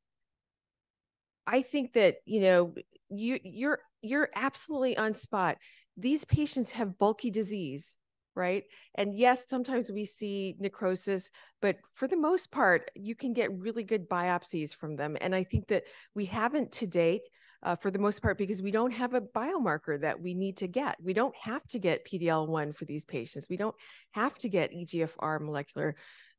I think that you know you you're you're absolutely on spot. These patients have bulky disease right? And yes, sometimes we see necrosis, but for the most part, you can get really good biopsies from them. And I think that we haven't to date. Uh, for the most part, because we don't have a biomarker that we need to get. We don't have to get PDL1 for these patients. We don't have to get EGFR molecular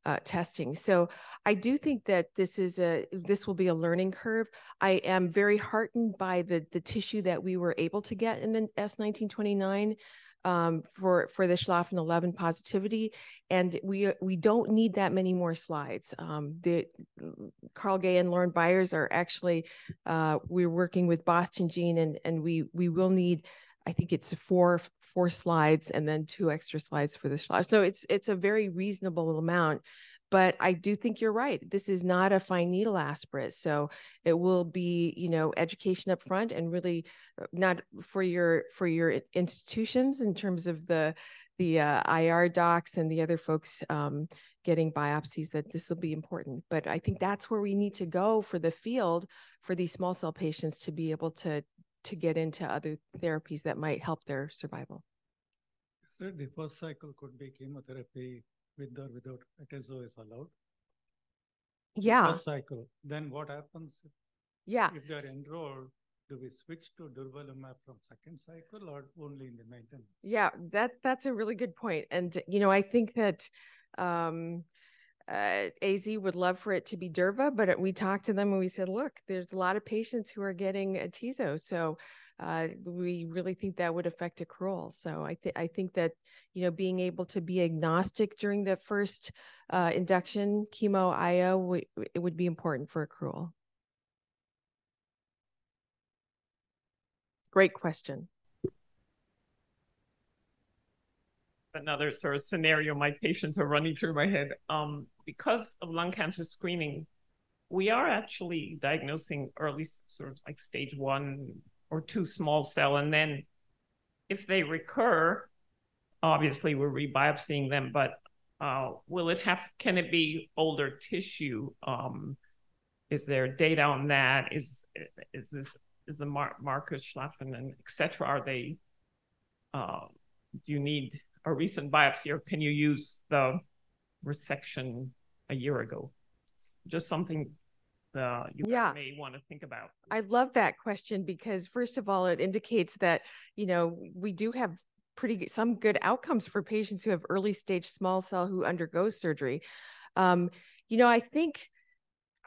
uh, testing. So I do think that this is a this will be a learning curve. I am very heartened by the the tissue that we were able to get in the S1929 um, for for the Schlafen 11 positivity, and we we don't need that many more slides. Um, the Carl Gay and Lauren Byers are actually uh, we're working with Boston Gene, and and we we will need. I think it's four four slides and then two extra slides for the slide. So it's it's a very reasonable amount but I do think you're right. This is not a fine needle aspirate. So it will be, you know, education up front and really uh, not for your for your institutions in terms of the the uh, IR docs and the other folks um, getting biopsies that this will be important. But I think that's where we need to go for the field for these small cell patients to be able to to get into other therapies that might help their survival. So the first cycle could be chemotherapy with or without atezo is allowed. Yeah. First cycle. Then what happens? Yeah. If they're enrolled, do we switch to durvalumab from second cycle or only in the maintenance? Yeah, that that's a really good. And you know, I think that um uh, AZ would love for it to be Durva, but we talked to them and we said, look, there's a lot of patients who are getting a atezo. So uh, we really think that would affect accrual. So I think I think that you know being able to be agnostic during the first uh, induction chemo IO it would be important for accrual. Great question. Another sort of scenario my patients are running through my head. Um, because of lung cancer screening, we are actually diagnosing early, sort of like stage one or two small cell. And then if they recur, obviously we're rebiopsying them, but uh, will it have, can it be older tissue? Um, is there data on that? Is, is this is the Mar- Marcus Schlafen and et cetera, are they, uh, do you need a recent biopsy or can you use the resection a year ago? Just something uh, you Yeah. may want to think about. I love that question because first of all, it indicates that, you know, we do have pretty good, some good outcomes for patients who have early stage small cell who undergo surgery. Um, you know, I think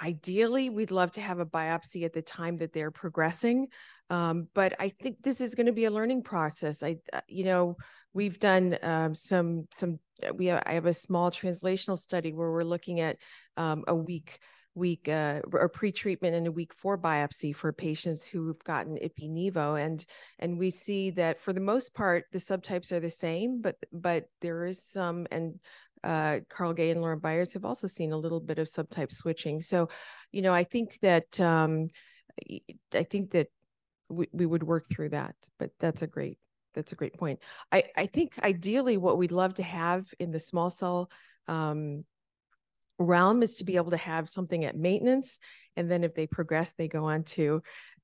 ideally we'd love to have a biopsy at the time that they're progressing. Um, but I think this is going to be a learning process. I, uh, you know, we've done um, some some uh, we have, I have a small translational study where we're looking at um, a week week uh, or pre-treatment and a week four biopsy for patients who've gotten ipi-nivo and and we see that for the most part the subtypes are the same but but there is some and uh, Carl Gay and Lauren Byers have also seen a little bit of subtype switching. So you know I think that um, I think that we, we would work through that but that's a great that's a great point. I I think ideally what we'd love to have in the small cell um, realm is to be able to have something at maintenance and then if they progress they go on to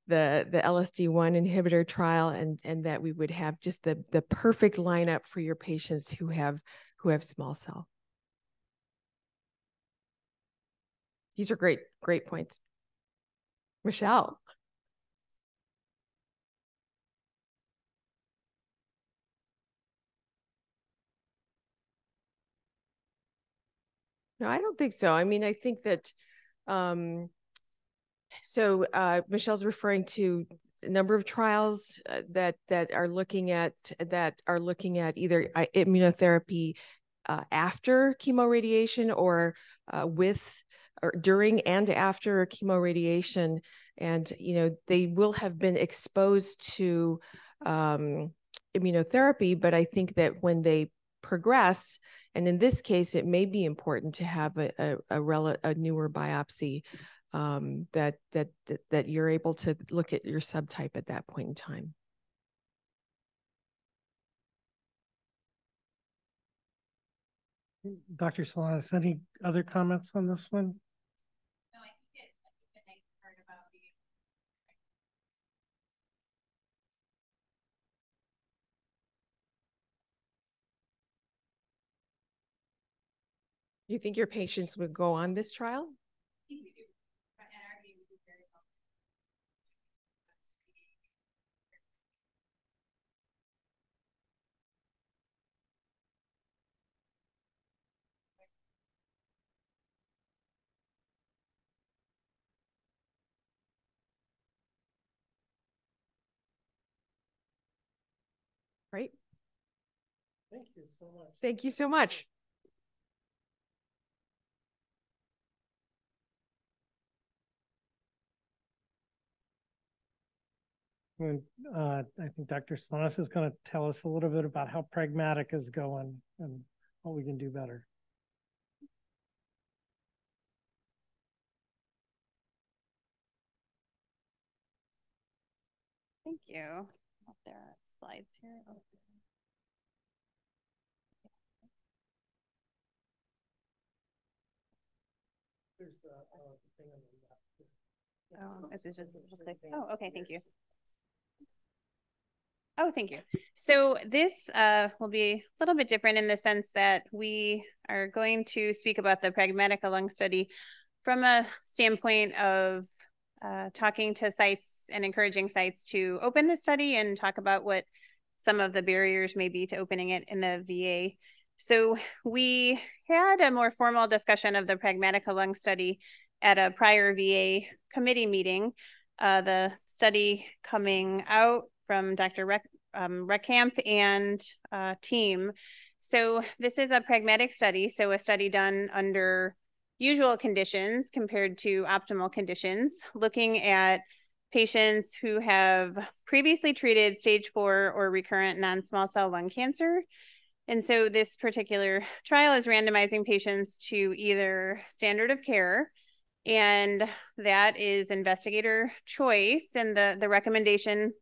the the LSD1 inhibitor trial and and that we would have just the the perfect lineup for your patients who have who have small cell. These are great great points. Michelle. No, I don't think so. I mean, I think that um, so uh, Michelle's referring to a number of trials uh, that that are looking at that are looking at either uh, immunotherapy uh, after chemoradiation or uh, with or during and after chemoradiation, and you know they will have been exposed to um, immunotherapy, but I think that when they progress, and in this case, it may be important to have a a, a, rel- a newer biopsy um, that, that that that you're able to look at your subtype at that point in time. Dr. Solanas, any other comments on this one? No, I think it, I think the nice part about the Do you think your patients would go on this trial? I think we do. But NRV would be very helpful. Right. Thank you so much. Thank you so much. Uh, I think Dr. Solanas is going to tell us a little bit about how pragmatic is going and what we can do better. Thank you. Up there are slides here. Oh. There's the uh, thing on the left. Oh, this is just a click. Oh, okay, thank you. Oh, thank you. So this uh, will be a little bit different in the sense that we are going to speak about the Pragmatica lung study from a standpoint of uh, talking to sites and encouraging sites to open the study and talk about what some of the barriers may be to opening it in the VA. So we had a more formal discussion of the Pragmatica lung study at a prior VA committee meeting. Uh, the study coming out from Dr. Reck, um, and uh, team. So this is a pragmatic study. So a study done under usual conditions compared to optimal conditions, looking at patients who have previously treated stage four or recurrent non-small cell lung cancer. And so this particular trial is randomizing patients to either standard of care, and that is investigator choice. And the, the recommendation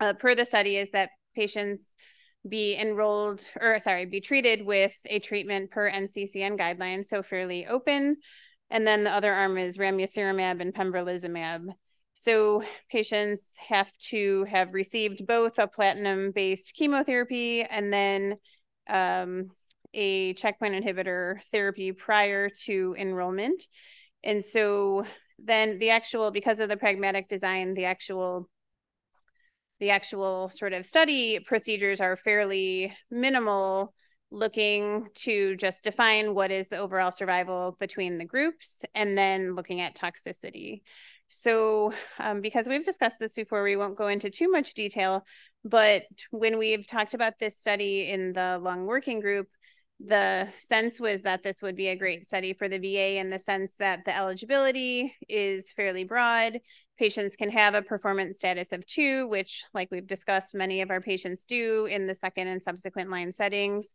uh, per the study is that patients be enrolled or sorry, be treated with a treatment per NCCN guidelines, so fairly open. And then the other arm is ramucirumab and pembrolizumab. So patients have to have received both a platinum-based chemotherapy and then um, a checkpoint inhibitor therapy prior to enrollment. And so then the actual, because of the pragmatic design, the actual the actual sort of study procedures are fairly minimal looking to just define what is the overall survival between the groups and then looking at toxicity. So, um, because we've discussed this before, we won't go into too much detail. But when we've talked about this study in the lung working group, the sense was that this would be a great study for the VA in the sense that the eligibility is fairly broad. Patients can have a performance status of two, which, like we've discussed, many of our patients do in the second and subsequent line settings.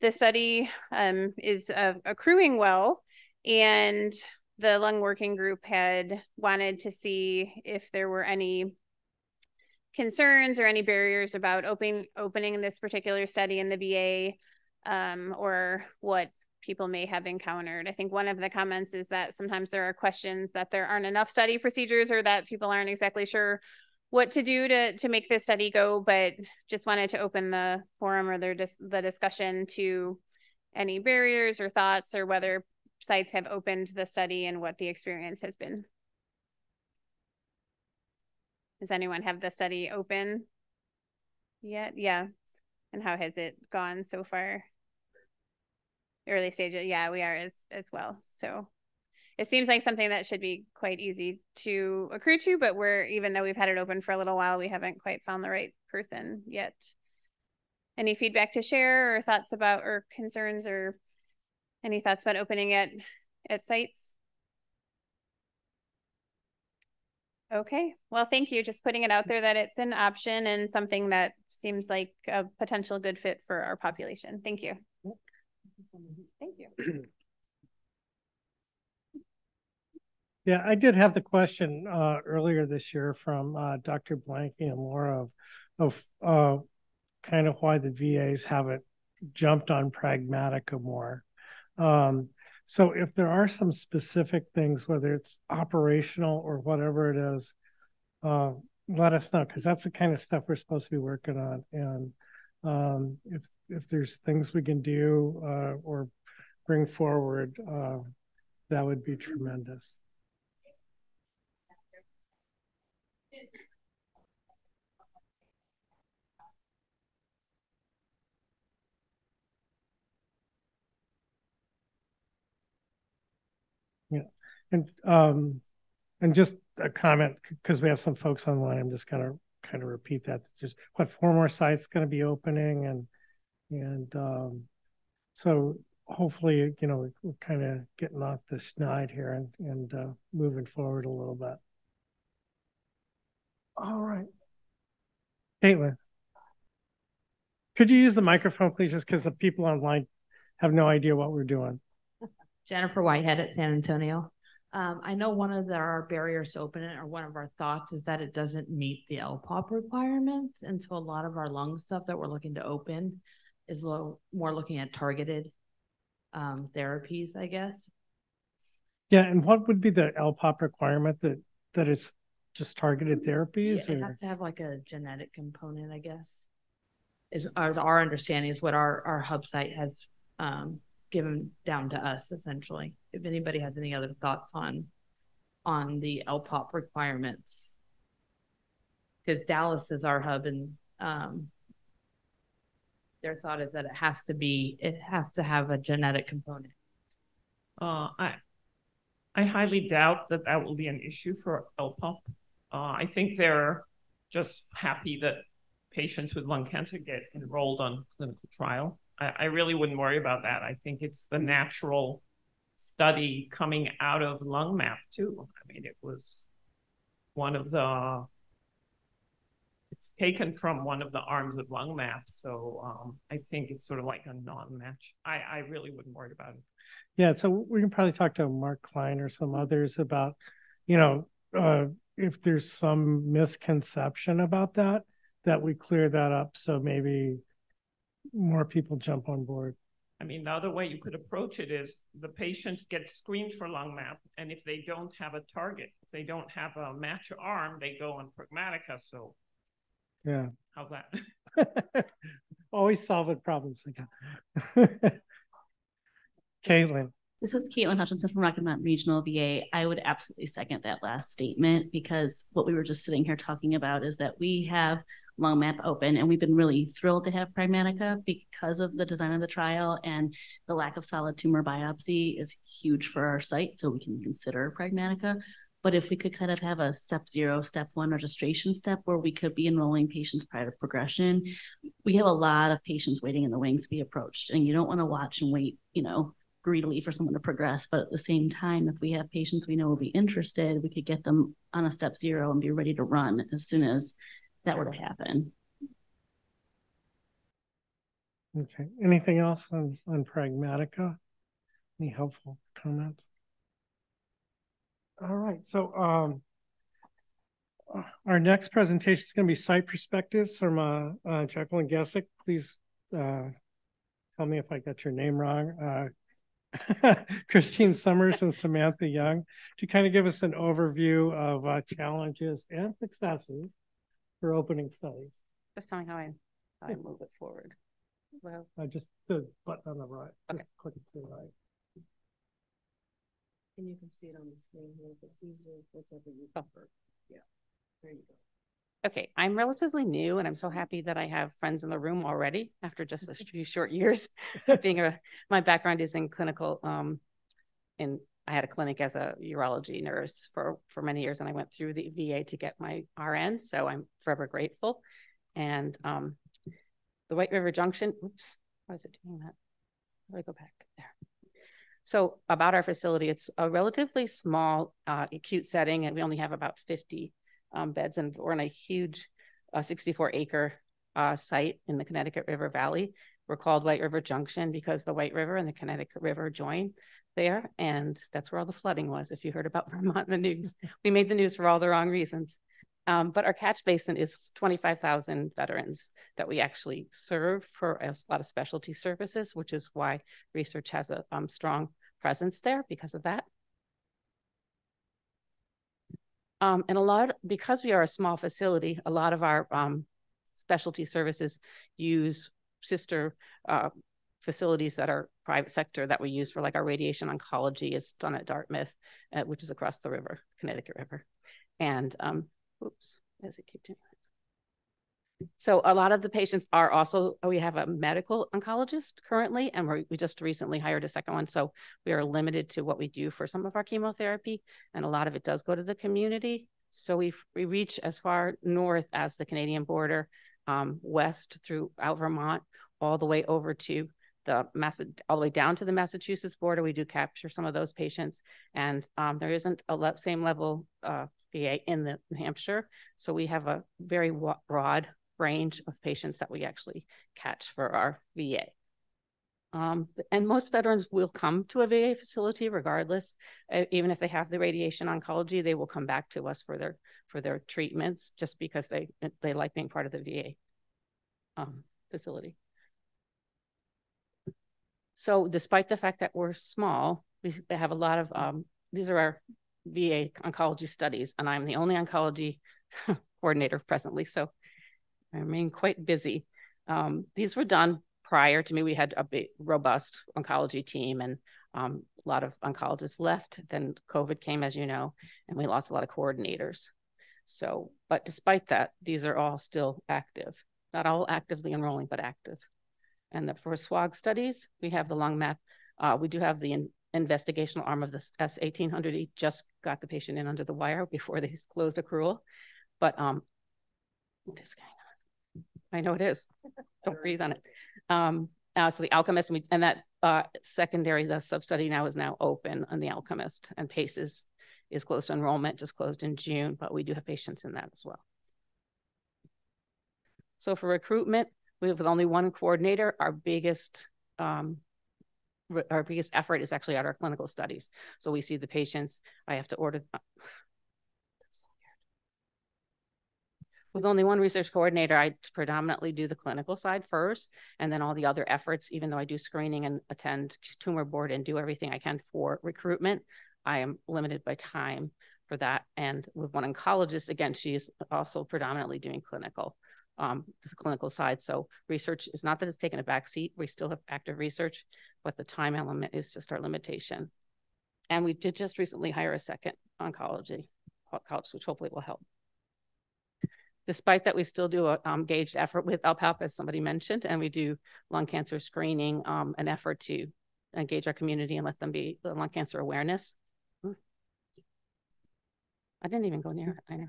The study um, is uh, accruing well, and the lung working group had wanted to see if there were any concerns or any barriers about opening opening this particular study in the VA um, or what people may have encountered. I think one of the comments is that sometimes there are questions that there aren't enough study procedures or that people aren't exactly sure what to do to to make this study go, but just wanted to open the forum or dis- the discussion to any barriers or thoughts or whether sites have opened the study and what the experience has been. Does anyone have the study open yet? Yeah. And how has it gone so far? Early stages. Yeah, we are as as well. So it seems like something that should be quite easy to accrue to, but we're even though we've had it open for a little while, we haven't quite found the right person yet. Any feedback to share or thoughts about or concerns or any thoughts about opening it at sites? Okay, well, thank you. Just putting it out there that it's an option and something that seems like a potential good fit for our population. Thank you. Thank you. [CLEARS THROAT] Yeah, I did have the question uh, earlier this year from uh, Dr. Blanke and Laura of, of uh, kind of why the VAs haven't jumped on Pragmatica more. Um, so if there are some specific things, whether it's operational or whatever it is, uh, let us know because that's the kind of stuff we're supposed to be working on. And um, if if there's things we can do uh, or bring forward, uh, that would be tremendous. Yeah, And um, and just a comment because we have some folks online. I'm just gonna kind of repeat that. Just what four more sites going to be opening, and and um, so hopefully you know we're kind of getting off the schneid here and and uh, moving forward a little bit. All right, Caitlin, could you use the microphone, please, just because the people online have no idea what we're doing. [LAUGHS] Jennifer Whitehead at San Antonio. Um, I know one of the, our barriers to open it, or one of our thoughts, is that it doesn't meet the LPOP requirements, and so a lot of our lung stuff that we're looking to open is low, more looking at targeted um, therapies, I guess. Yeah, and what would be the LPOP requirement that that it's just targeted therapies? Yeah, it has to have like a genetic component, I guess. Is our, our understanding is what our our hub site has um, given down to us essentially. If anybody has any other thoughts on on the LPOP requirements, because Dallas is our hub, and um, their thought is that it has to be it has to have a genetic component. Uh, I I highly doubt that that will be an issue for LPOP. Uh, I think they're just happy that patients with lung cancer get enrolled on clinical trial. I, I really wouldn't worry about that. I think it's the natural study coming out of lung map too. I mean, it was one of the it's taken from one of the arms of lung map. So um, I think it's sort of like a non-match. I, I really wouldn't worry about it. Yeah, so we can probably talk to Mark Klein or some others about, you know, uh, if there's some misconception about that, that we clear that up. So maybe more people jump on board. I mean, the other way you could approach it is the patient gets screened for lung map, and if they don't have a target, if they don't have a match arm, they go on Pragmatica. So, yeah, how's that? [LAUGHS] Always solving problems. [LAUGHS] Caitlin. This is Caitlin Hutchinson from Rocky Mountain Regional VA. I would absolutely second that last statement because what we were just sitting here talking about is that we have lung map open and we've been really thrilled to have Pragmatica because of the design of the trial and the lack of solid tumor biopsy is huge for our site. So we can consider Pragmatica. But if we could kind of have a step zero, step one registration step where we could be enrolling patients prior to progression, we have a lot of patients waiting in the wings to be approached. And you don't want to watch and wait, you know, greedily for someone to progress. But at the same time, if we have patients we know will be interested, we could get them on a step zero and be ready to run as soon as that were to happen. Okay. Anything else on, on Pragmatica? Any helpful comments? All right. So um, our next presentation is going to be site perspectives from uh, uh, Jacqueline Gessick. Please uh, tell me if I got your name wrong. [LAUGHS] Christine Summers and Samantha Young to kind of give us an overview of uh, challenges and successes for opening studies. Just tell me how I, how I move it forward. Well, uh, just the button on the right. Okay. Just click it to the right. And you can see it on the screen here if it's easier, whichever you prefer. Yeah, there you go. Okay, I'm relatively new and I'm so happy that I have friends in the room already after just a [LAUGHS] few short years. [LAUGHS] Being a my background is in clinical um in I had a clinic as a urology nurse for for many years and I went through the VA to get my RN so I'm forever grateful. And um the White River Junction oops why is it doing that? Let me go back there. So about our facility it's a relatively small uh, acute setting and we only have about 50 um, beds, and we're in a huge uh, 64 acre uh, site in the Connecticut River Valley. We're called White River Junction because the White River and the Connecticut River join there, and that's where all the flooding was. If you heard about [LAUGHS] Vermont in the news, we made the news for all the wrong reasons. Um, but our catch basin is 25,000 veterans that we actually serve for a lot of specialty services, which is why research has a um, strong presence there because of that. Um, and a lot, because we are a small facility, a lot of our um, specialty services use sister uh, facilities that are private sector that we use for like our radiation oncology is done at Dartmouth, uh, which is across the river, Connecticut River. And um, oops, does it keep doing that? So a lot of the patients are also, we have a medical oncologist currently, and we just recently hired a second one. So we are limited to what we do for some of our chemotherapy, and a lot of it does go to the community. So we we reach as far north as the Canadian border, um, west throughout Vermont, all the way over to the Mass all the way down to the Massachusetts border. We do capture some of those patients, and um, there isn't a le same level uh, VA in the New Hampshire, so we have a very broad range of patients that we actually catch for our VA. Um, and most veterans will come to a VA facility regardless, uh, even if they have the radiation oncology, they will come back to us for their for their treatments just because they they like being part of the VA um, facility. So despite the fact that we're small, we have a lot of um, these are our VA oncology studies, and I'm the only oncology [LAUGHS] coordinator presently. So I remain quite busy. Um, these were done prior to me. We had a big, robust oncology team, and um, a lot of oncologists left. Then COVID came, as you know, and we lost a lot of coordinators. So, but despite that, these are all still active. Not all actively enrolling, but active. And the, for SWOG studies, we have the lung map. Uh, we do have the in, investigational arm of the S1800. He just got the patient in under the wire [LAUGHS] before they [LAUGHS] closed accrual. But um, what is going I know it is. [LAUGHS] Don't breathe on it. Um, uh, so the Alchemist, and, we, and that uh, secondary, the sub-study now is now open on the Alchemist, and PACE is, is closed to enrollment, just closed in June, but we do have patients in that as well. So for recruitment, we have with only one coordinator. Our biggest um, our biggest effort is actually at our clinical studies. So we see the patients. I have to order with only one research coordinator, I predominantly do the clinical side first, and then all the other efforts, even though I do screening and attend tumor board and do everything I can for recruitment, I am limited by time for that. And with one oncologist, again, she's also predominantly doing clinical, um, the clinical side. So research is not that it's taken a back seat. We still have active research, but the time element is just our limitation. And we did just recently hire a second oncology oncologist, which hopefully will help. Despite that, we still do a um, gauged effort with LPAP, as somebody mentioned, and we do lung cancer screening, um, an effort to engage our community and let them be the lung cancer awareness. I didn't even go near it. I know.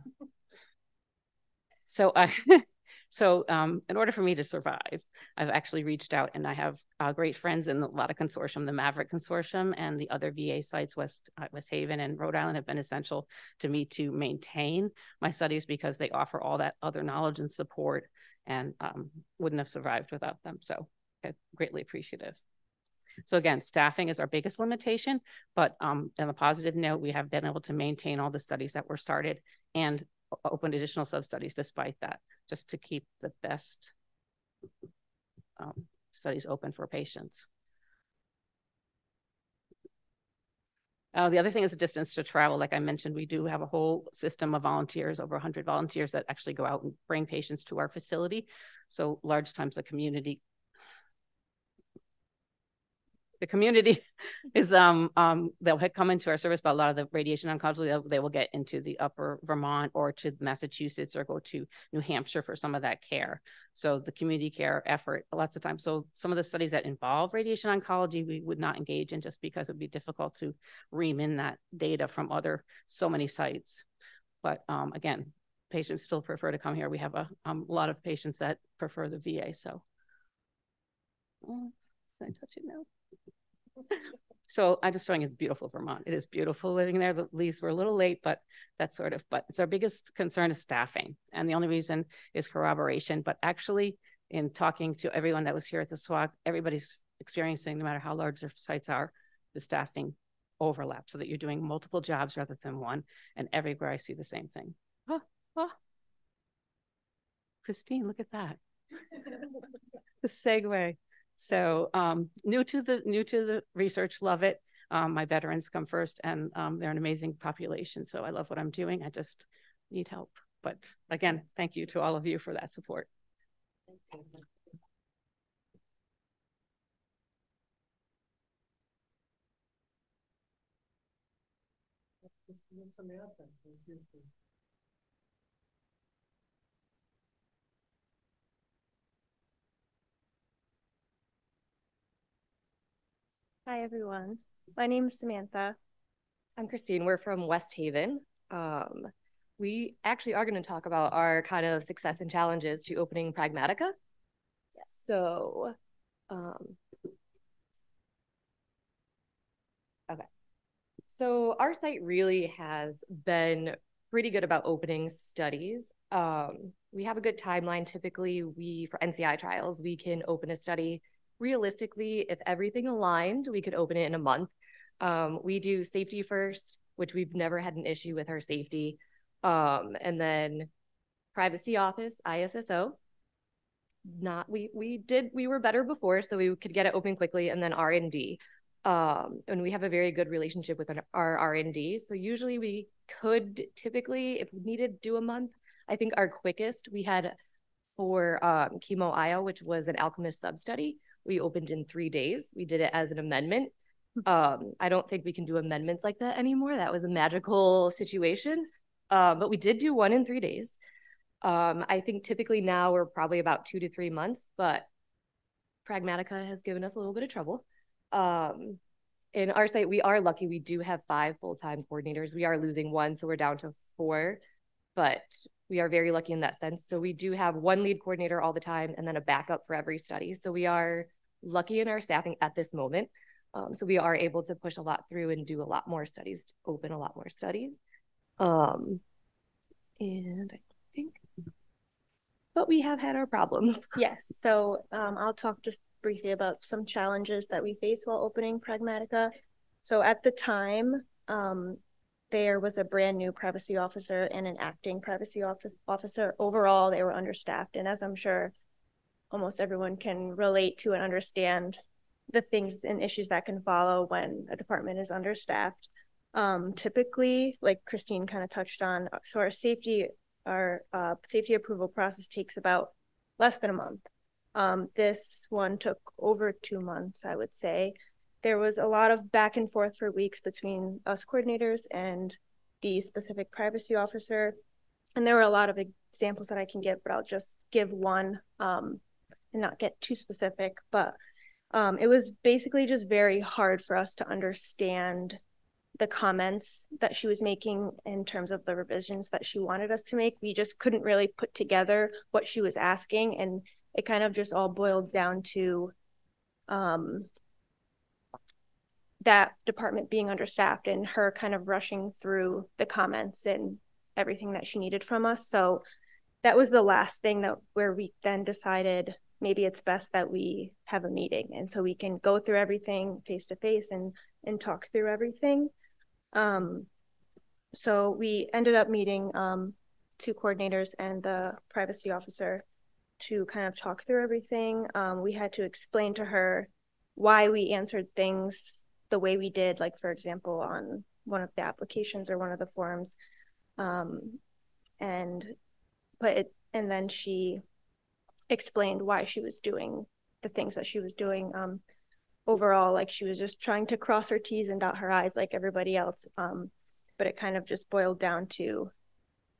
So I, [LAUGHS] so um, in order for me to survive, I've actually reached out and I have uh, great friends in a lot of consortium, the MAVERIC Consortium and the other VA sites, West uh, West Haven and Rhode Island, have been essential to me to maintain my studies because they offer all that other knowledge and support, and um, wouldn't have survived without them. So greatly appreciative. So again, staffing is our biggest limitation, but um, on a positive note, we have been able to maintain all the studies that were started and open additional sub-studies despite that, just to keep the best um, studies open for patients. Uh, the other thing is the distance to travel. Like I mentioned, we do have a whole system of volunteers, over 100 volunteers that actually go out and bring patients to our facility. So large times the community the community [LAUGHS] is um um they'll come into our service, but a lot of the radiation oncology they will get into the upper Vermont or to Massachusetts or go to New Hampshire for some of that care. So the community care effort lots of times. So some of the studies that involve radiation oncology we would not engage in just because it would be difficult to ream in that data from other so many sites. But um, again, patients still prefer to come here. We have a, um, lot of patients that prefer the VA. So. Oh, can I touch it now? So I'm just showing you beautiful Vermont. It is beautiful living there. The leaves were a little late, but that's sort of, but it's our biggest concern is staffing. And the only reason is corroboration. But actually, in talking to everyone that was here at the SWOG, everybody's experiencing, no matter how large their sites are, the staffing overlap so that you're doing multiple jobs rather than one. And everywhere I see the same thing. Oh, oh. Christine, look at that. [LAUGHS] the segue. So um, new to the new to the research, love it. Um, my veterans come first, and um, they're an amazing population. So I love what I'm doing. I just need help. But again, thank you to all of you for that support. Hi, everyone. My name is Samantha. I'm Christine. We're from West Haven. Um, we actually are going to talk about our kind of success and challenges to opening Pragmatica. So, um, okay. So our site really has been pretty good about opening studies. Um, we have a good timeline. Typically, we for NCI trials, we can open a study realistically, if everything aligned, we could open it in a month. Um, we do safety first, which we've never had an issue with our safety. Um, and then privacy office, ISSO. Not we we did we were better before, so we could get it open quickly, and then R and D. Um, and we have a very good relationship with our R and D. So usually we could typically, if we needed, do a month. I think our quickest we had for um, chemo IO, which was an ALCHEMIST sub study we opened in three days. We did it as an amendment. Hmm. Um, I don't think we can do amendments like that anymore. That was a magical situation. Um, but we did do one in three days. Um, I think typically now we're probably about two to three months, but Pragmatica has given us a little bit of trouble. Um, in our site, we are lucky. We do have five full time coordinators. We are losing one, so we're down to four, but we are very lucky in that sense. So we do have one lead coordinator all the time and then a backup for every study. So we are lucky in our staffing at this moment. Um, so we are able to push a lot through and do a lot more studies, to open a lot more studies. Um, and I think, but we have had our problems. [LAUGHS] Yes. So um, I'll talk just briefly about some challenges that we face while opening Pragmatica. So at the time, um, there was a brand new privacy officer and an acting privacy officer. Overall, they were understaffed. And as I'm sure almost everyone can relate to and understand the things and issues that can follow when a department is understaffed. Um, typically, like Christine kind of touched on, so our safety, our uh, safety approval process takes about less than a month. Um, this one took over two months, I would say. There was a lot of back and forth for weeks between us coordinators and the specific privacy officer. And there were a lot of examples that I can give, but I'll just give one um, and not get too specific. But um, it was basically just very hard for us to understand the comments that she was making in terms of the revisions that she wanted us to make. We just couldn't really put together what she was asking. And it kind of just all boiled down to um, that department being understaffed and her kind of rushing through the comments and everything that she needed from us. So that was the last thing that where we then decided maybe it's best that we have a meeting and so we can go through everything face to face and and talk through everything. Um, so we ended up meeting um, two coordinators and the privacy officer to kind of talk through everything. Um, we had to explain to her why we answered things the way we did, like for example, on one of the applications or one of the forms. Um, and but it and then she explained why she was doing the things that she was doing. Um, overall, like she was just trying to cross her T's and dot her I's like everybody else. Um, but it kind of just boiled down to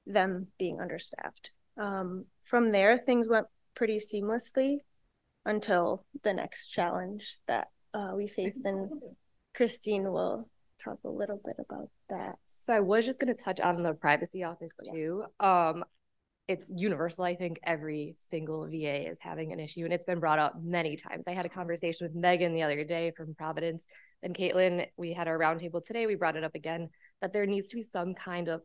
them being understaffed. Um, from there, things went pretty seamlessly until the next challenge that uh, we faced. And Christine will talk a little bit about that. So I was just going to touch on the privacy office too. Um, it's universal. I think every single VA is having an issue, and it's been brought up many times. I had a conversation with Megan the other day from Providence, and Caitlin. We had our roundtable today. We brought it up again that there needs to be some kind of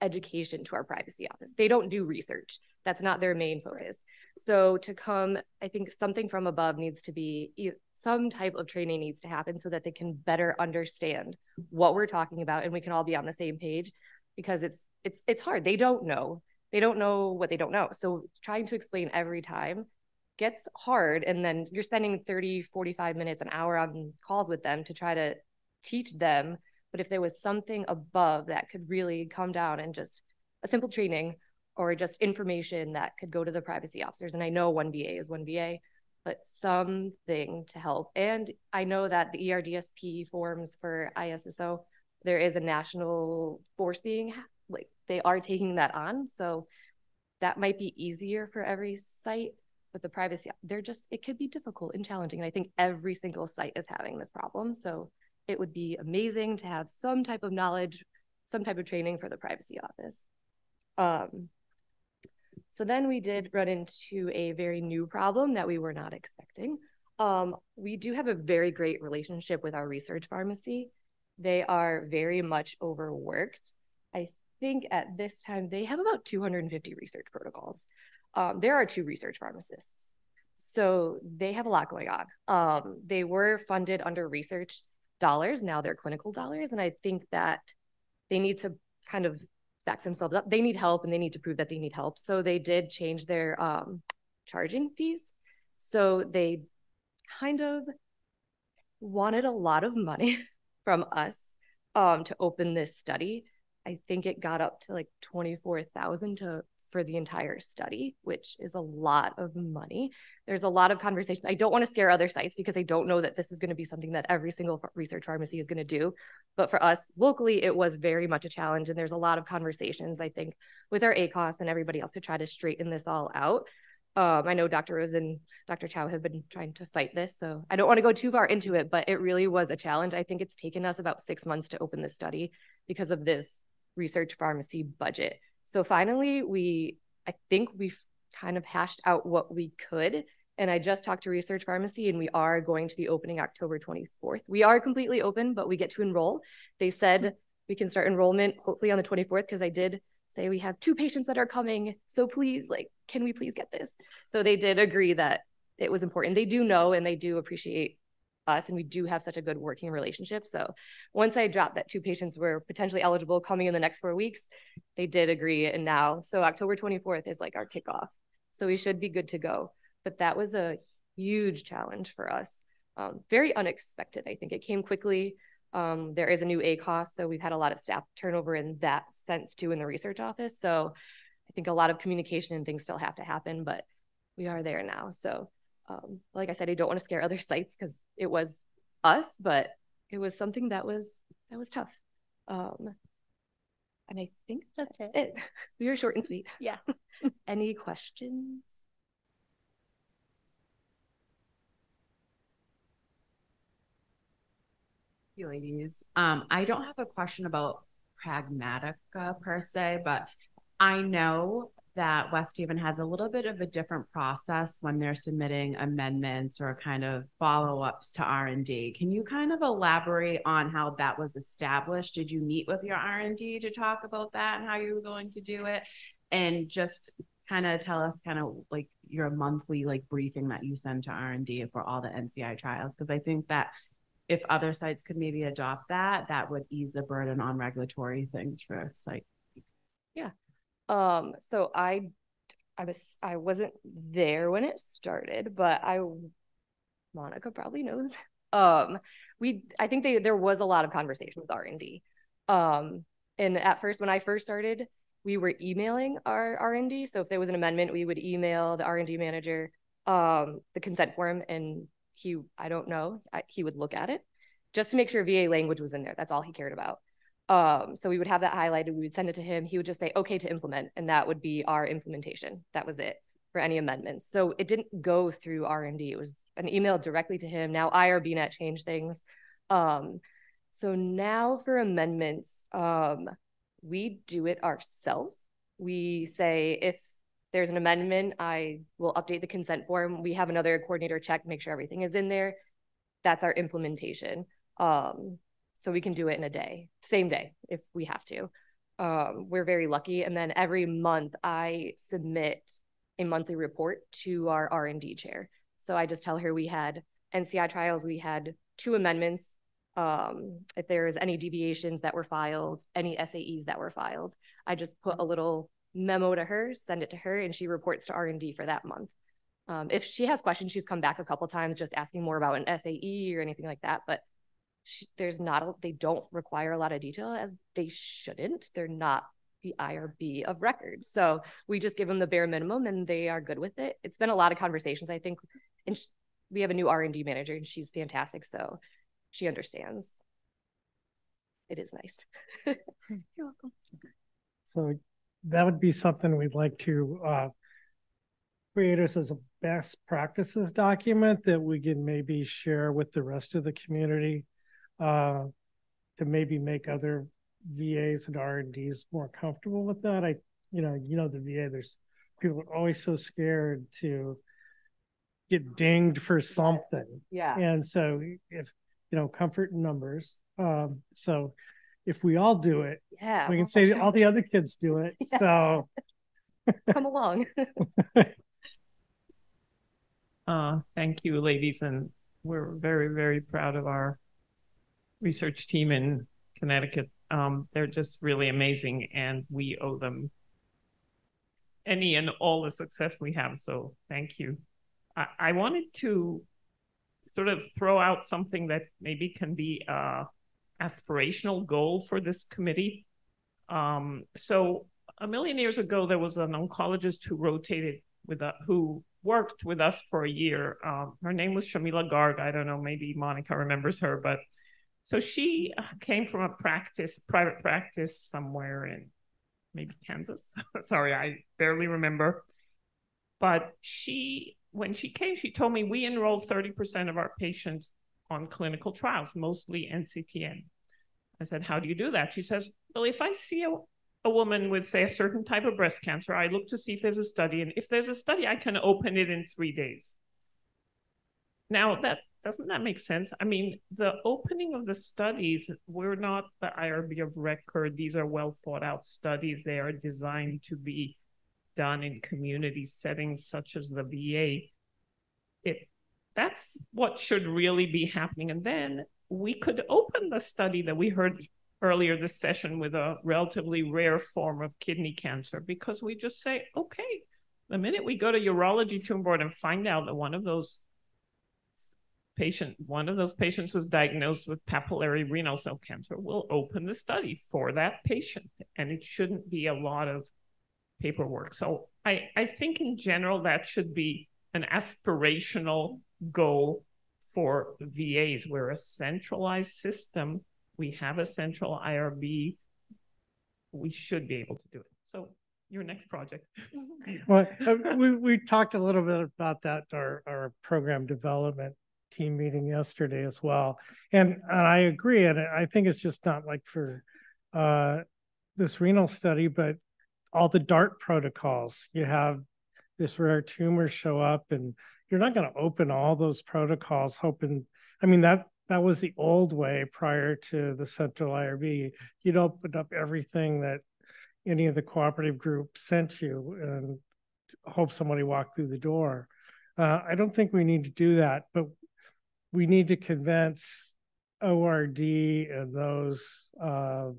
education to our privacy office. They don't do research. That's not their main focus. So to come, I think something from above needs to be some type of training needs to happen so that they can better understand what we're talking about and we can all be on the same page because it's it's it's hard. They don't know. They don't know what they don't know. So trying to explain every time gets hard and then you're spending 30 45 minutes an hour on calls with them to try to teach them but if there was something above that could really come down and just a simple training or just information that could go to the privacy officers. And I know one VA is one VA, but something to help. And I know that the ERDSP forms for ISSO, there is a national force being like they are taking that on. So that might be easier for every site, but the privacy, they're just, it could be difficult and challenging. And I think every single site is having this problem. So it would be amazing to have some type of knowledge, some type of training for the privacy office. Um, so then we did run into a very new problem that we were not expecting. Um, we do have a very great relationship with our research pharmacy. They are very much overworked. I think at this time they have about 250 research protocols. Um, there are two research pharmacists. So they have a lot going on. Um, they were funded under research dollars. Now they're clinical dollars. And I think that they need to kind of back themselves up. They need help and they need to prove that they need help. So they did change their um, charging fees. So they kind of wanted a lot of money [LAUGHS] from us um, to open this study. I think it got up to like 24,000 to for the entire study, which is a lot of money. There's a lot of conversation. I don't want to scare other sites because I don't know that this is going to be something that every single research pharmacy is going to do. But for us locally, it was very much a challenge. And there's a lot of conversations, I think, with our ACOS and everybody else to try to straighten this all out. Um, I know Dr. Rose and Dr. Chow have been trying to fight this, so I don't want to go too far into it, but it really was a challenge. I think it's taken us about six months to open this study because of this research pharmacy budget. So finally, we, I think we've kind of hashed out what we could. And I just talked to Research Pharmacy, and we are going to be opening October 24th. We are completely open, but we get to enroll. They said we can start enrollment hopefully on the 24th because I did say we have two patients that are coming. So please, like, can we please get this? So they did agree that it was important. They do know and they do appreciate us and we do have such a good working relationship. So once I dropped that two patients were potentially eligible coming in the next four weeks, they did agree. And now, so October 24th is like our kickoff. So we should be good to go. But that was a huge challenge for us. Um, very unexpected. I think it came quickly. Um, there is a new ACOS, so we've had a lot of staff turnover in that sense too in the research office. So I think a lot of communication and things still have to happen, but we are there now. So um, like I said, I don't want to scare [LAUGHS] other sites because it was us, but it was something that was that was tough. Um, and I think that's it. it. [LAUGHS] We were short and sweet. [LAUGHS] Yeah. Any questions? you ladies. Um, I don't have a question about Pragmatica per se, but I know that West Haven has a little bit of a different process when they're submitting amendments or kind of follow-ups to R&D. Can you kind of elaborate on how that was established? Did you meet with your R&D to talk about that and how you were going to do it? And just kind of tell us kind of like your monthly like briefing that you send to R&D for all the NCI trials because I think that if other sites could maybe adopt that, that would ease the burden on regulatory things for site. Yeah. Um, so I I was I wasn't there when it started, but I Monica probably knows. [LAUGHS] Um, we I think they there was a lot of conversation with R and D. Um, and at first when I first started, we were emailing our R and D. So if there was an amendment, we would email the R and D manager um the consent form, and he I don't know he would look at it just to make sure VA language was in there. That's all he cared about. Um, so we would have that highlighted. We would send it to him. He would just say, okay to implement. And that would be our implementation. That was it for any amendments. So it didn't go through R&D. It was an email directly to him. Now IRBNet changed things. Um, so now for amendments, um, we do it ourselves. We say if there's an amendment, I will update the consent form. We have another coordinator check, make sure everything is in there. That's our implementation. Um, so we can do it in a day, same day if we have to. Um, we're very lucky. And then every month I submit a monthly report to our R&D chair. So I just tell her we had NCI trials, we had two amendments. Um, if there's any deviations that were filed, any SAEs that were filed, I just put a little memo to her, send it to her, and she reports to R&D for that month. Um, if she has questions, she's come back a couple times just asking more about an SAE or anything like that. But there's not a, they don't require a lot of detail as they shouldn't. They're not the IRB of record. So we just give them the bare minimum and they are good with it. It's been a lot of conversations, I think. And sh- we have a new R&D manager and she's fantastic. So she understands. It is nice. [LAUGHS] You're welcome. So that would be something we'd like to uh, create us as a best practices document that we can maybe share with the rest of the community uh, to maybe make other VAs and R&Ds more comfortable with that. I, you know, you know, the VA, there's people are always so scared to get dinged for something. Yeah. And so if, you know, comfort in numbers. Um, so if we all do it, yeah, we can say all the other kids do it. [LAUGHS] Yeah. So come along. [LAUGHS] uh, thank you, ladies. And we're very, very proud of our research team in Connecticut. Um, they're just really amazing, and we owe them any and all the success we have. So thank you. I, I wanted to sort of throw out something that maybe can be a aspirational goal for this committee. Um, so a million years ago, there was an oncologist who rotated with a, who worked with us for a year. Um, her name was Shamila Garg. I don't know, maybe Monica remembers her, but so she uh, came from a practice, private practice somewhere in maybe Kansas. [LAUGHS] Sorry, I barely remember. But she, when she came, she told me we enrolled 30% of our patients on clinical trials, mostly NCTN. I said, How do you do that? She says, Well, if I see a, a woman with, say, a certain type of breast cancer, I look to see if there's a study. And if there's a study, I can open it in three days. Now, that doesn't that make sense? I mean, the opening of the studies, we're not the IRB of record. These are well thought out studies. They are designed to be done in community settings such as the VA. It that's what should really be happening. And then we could open the study that we heard earlier this session with a relatively rare form of kidney cancer because we just say, okay, the minute we go to urology tumor board and find out that one of those patient, one of those patients was diagnosed with papillary renal cell cancer, we'll open the study for that patient. And it shouldn't be a lot of paperwork. So I, I think in general that should be an aspirational goal for VAs. We're a centralized system. We have a central IRB. We should be able to do it. So your next project. well, uh, we, we talked a little bit about that, our, our program development team meeting yesterday as well. And, and I agree. And I think it's just not like for uh, this renal study, but all the DART protocols. You have this rare tumor show up and you're not going to open all those protocols hoping, I mean, that that was the old way prior to the central IRB. You'd open up everything that any of the cooperative groups sent you and hope somebody walked through the door. Uh, I don't think we need to do that, but we need to convince ORD and those uh,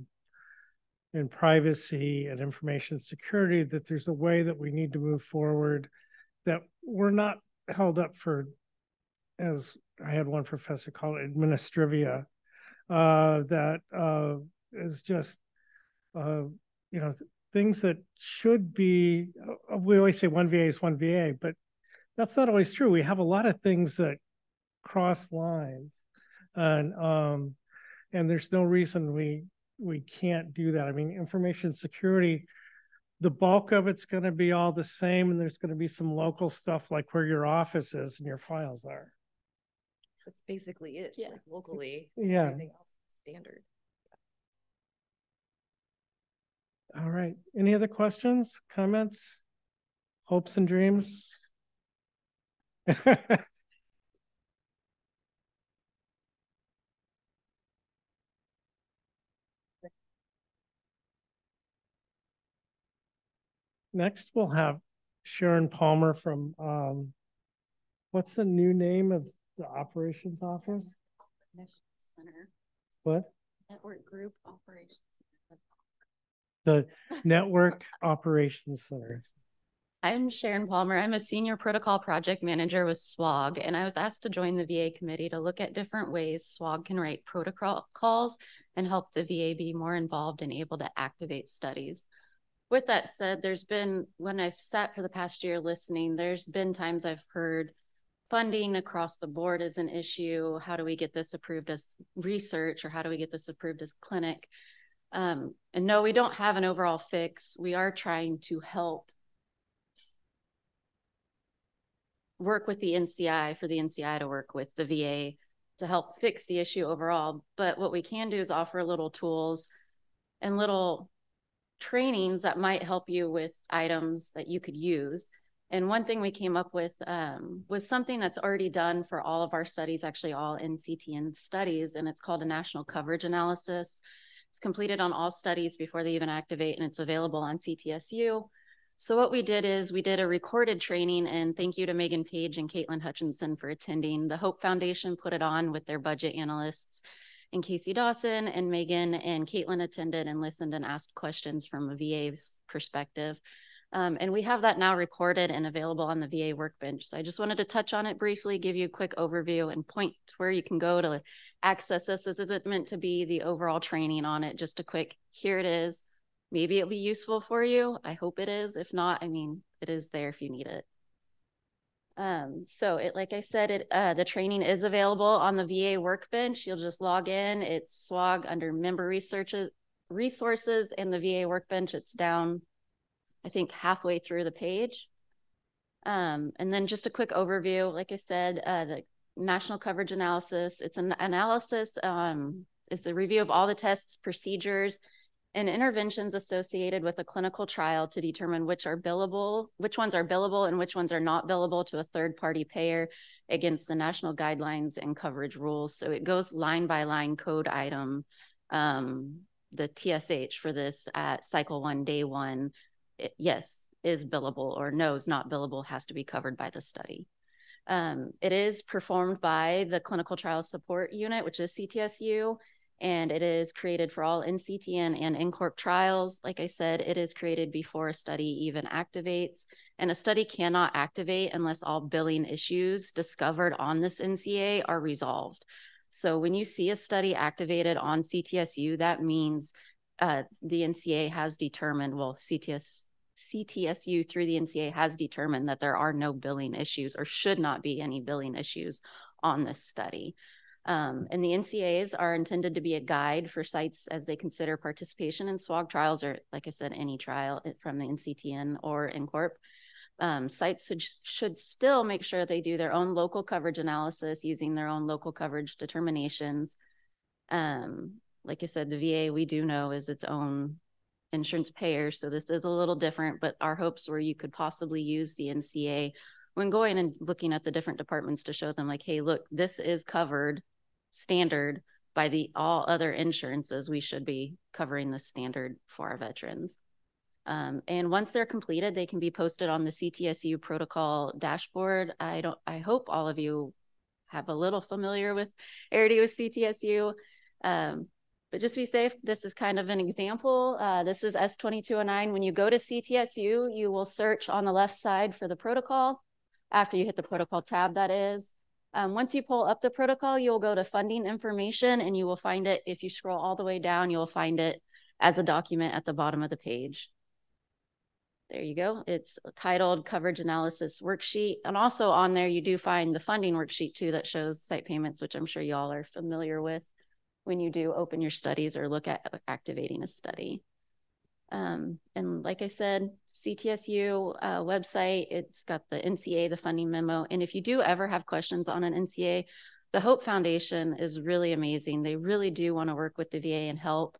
in privacy and information security that there's a way that we need to move forward, that we're not held up for, as I had one professor call it, administrivia, uh, that uh, is just uh, you know, things that should be, uh, we always say one VA is one VA, but that's not always true. We have a lot of things that cross lines and, um, and there's no reason we, we can't do that. I mean, information security, the bulk of it's going to be all the same and there's going to be some local stuff like where your office is and your files are. That's basically it. Yeah. Like locally. Yeah. Everything else standard. All right. Any other questions, comments, hopes and dreams? [LAUGHS] Next, we'll have Sharon Palmer from, um, what's the new name of the operations office? Center. What? Network Group Operations the Network Operations Center. I'm Sharon Palmer. I'm a senior protocol project manager with SWOG, and I was asked to join the VA committee to look at different ways SWOG can write protocol calls and help the VA be more involved and able to activate studies. With that said, there's been, when I've sat for the past year listening, there's been times I've heard funding across the board is an issue. How do we get this approved as research, or how do we get this approved as clinic? Um, and no, we don't have an overall fix. We are trying to help work with the NCI for the NCI to work with the VA to help fix the issue overall. But what we can do is offer little tools and little trainings that might help you with items that you could use. And one thing we came up with um, was something that's already done for all of our studies, actually all NCTN studies, and it's called a national coverage analysis. It's completed on all studies before they even activate, and it's available on CTSU. So what we did is we did a recorded training, and thank you to Megan Page and Caitlin Hutchinson for attending. The Hope Foundation put it on with their budget analysts, and Casey Dawson and Megan and Caitlin attended and listened and asked questions from a VA's perspective. Um, and we have that now recorded and available on the VA workbench. So I just wanted to touch on it briefly, give you a quick overview and point to where you can go to access this. This isn't meant to be the overall training on it, just a quick, here it is. Maybe it'll be useful for you. I hope it is. If not, I mean, it is there if you need it. Um, so it, like I said, it, uh, the training is available on the VA workbench. You'll just log in. It's SWOG under member researches, resources and the VA workbench. It's down I think halfway through the page. Um, and then just a quick overview. Like I said, uh, the national coverage analysis, it's an analysis, um, it's a review of all the tests, procedures, and interventions associated with a clinical trial to determine which are billable, which ones are billable and which ones are not billable to a third party payer against the national guidelines and coverage rules. So it goes line by line code item, um, the TSH for this at cycle one, day one, it, yes, is billable or no, is not billable, has to be covered by the study. Um, it is performed by the Clinical Trial Support Unit, which is CTSU, and it is created for all NCTN and NCORP trials. Like I said, it is created before a study even activates, and a study cannot activate unless all billing issues discovered on this NCA are resolved. So when you see a study activated on CTSU, that means uh, the NCA has determined, well, CTS, CTSU through the NCA has determined that there are no billing issues or should not be any billing issues on this study. Um, and the NCAs are intended to be a guide for sites as they consider participation in SWOG trials or, like I said, any trial from the NCTN or NCORP. Um, sites should, should still make sure they do their own local coverage analysis using their own local coverage determinations. Um, like I said, the VA we do know is its own insurance payer, so this is a little different. But our hopes were you could possibly use the NCA when going and looking at the different departments to show them like, hey, look, this is covered standard by the all other insurances. We should be covering the standard for our veterans. Um, and once they're completed, they can be posted on the CTSU protocol dashboard. I don't. I hope all of you have a little familiar with Arity with CTSU. Um, but just be safe. This is kind of an example. Uh, this is S2209. When you go to CTSU, you will search on the left side for the protocol. After you hit the protocol tab, that is. Um, once you pull up the protocol, you'll go to funding information and you will find it. If you scroll all the way down, you'll find it as a document at the bottom of the page. There you go. It's titled coverage analysis worksheet. And also on there, you do find the funding worksheet too that shows site payments, which I'm sure you all are familiar with when you do open your studies or look at activating a study. Um, and like I said, CTSU uh, website, it's got the NCA, the funding memo. And if you do ever have questions on an NCA, the Hope Foundation is really amazing. They really do want to work with the VA and help.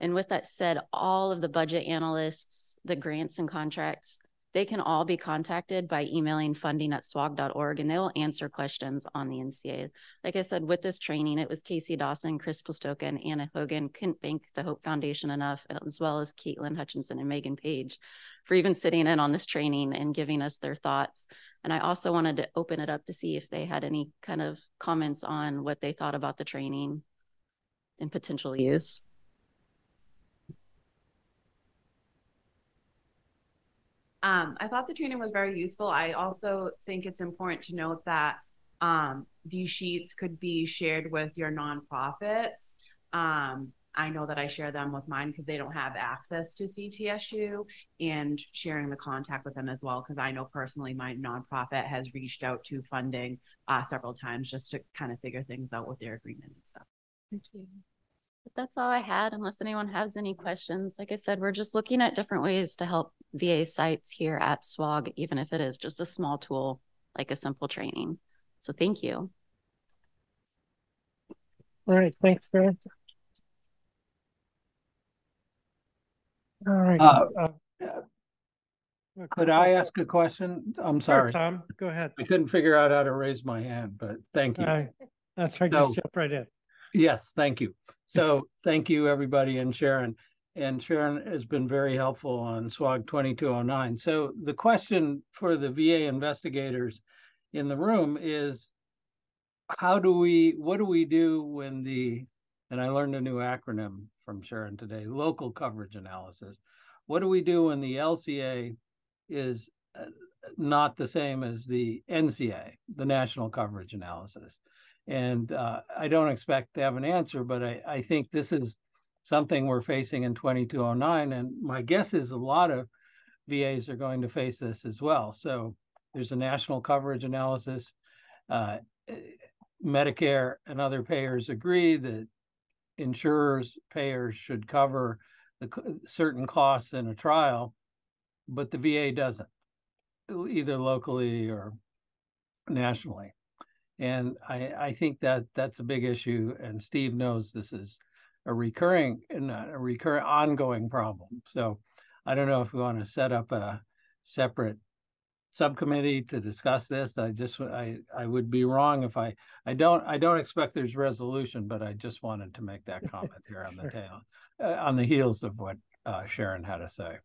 And with that said, all of the budget analysts, the grants and contracts, they can all be contacted by emailing funding at swog.org and they will answer questions on the NCA. Like I said, with this training, it was Casey Dawson, Chris Postoka, and Anna Hogan. Couldn't thank the Hope Foundation enough, as well as Caitlin Hutchinson and Megan Page for even sitting in on this training and giving us their thoughts. And I also wanted to open it up to see if they had any kind of comments on what they thought about the training and potential use. Um, I thought the training was very useful. I also think it's important to note that um, these sheets could be shared with your nonprofits. Um, I know that I share them with mine because they don't have access to CTSU and sharing the contact with them as well. Because I know personally my nonprofit has reached out to funding uh, several times just to kind of figure things out with their agreement and stuff. Thank you. But that's all I had, unless anyone has any questions. Like I said, we're just looking at different ways to help VA sites here at SWOG, even if it is just a small tool, like a simple training. So thank you. All right, thanks, Sarah. All right. Uh, uh, could I ask a question? I'm sorry. Sure, Tom, go ahead. I couldn't figure out how to raise my hand, but thank you. Uh, that's right, so, just jump right in. Yes, thank you. So thank you, everybody, and Sharon. And Sharon has been very helpful on SWOG 2209. So the question for the VA investigators in the room is, how do we, what do we do when the, and I learned a new acronym from Sharon today, local coverage analysis. What do we do when the LCA is uh, not the same as the NCA, the national coverage analysis? And uh, I don't expect to have an answer, but I, I think this is something we're facing in 2209. And my guess is a lot of VAs are going to face this as well. So there's a national coverage analysis. Uh, Medicare and other payers agree that insurers, payers should cover the certain costs in a trial, but the VA doesn't, either locally or nationally. And I, I think that that's a big issue. And Steve knows this is a recurring and a recurring ongoing problem. So I don't know if we want to set up a separate subcommittee to discuss this. I just I I would be wrong if I I don't I don't expect there's resolution, but I just wanted to make that [LAUGHS] comment here on the tail uh, on the heels of what uh, Sharon had to say.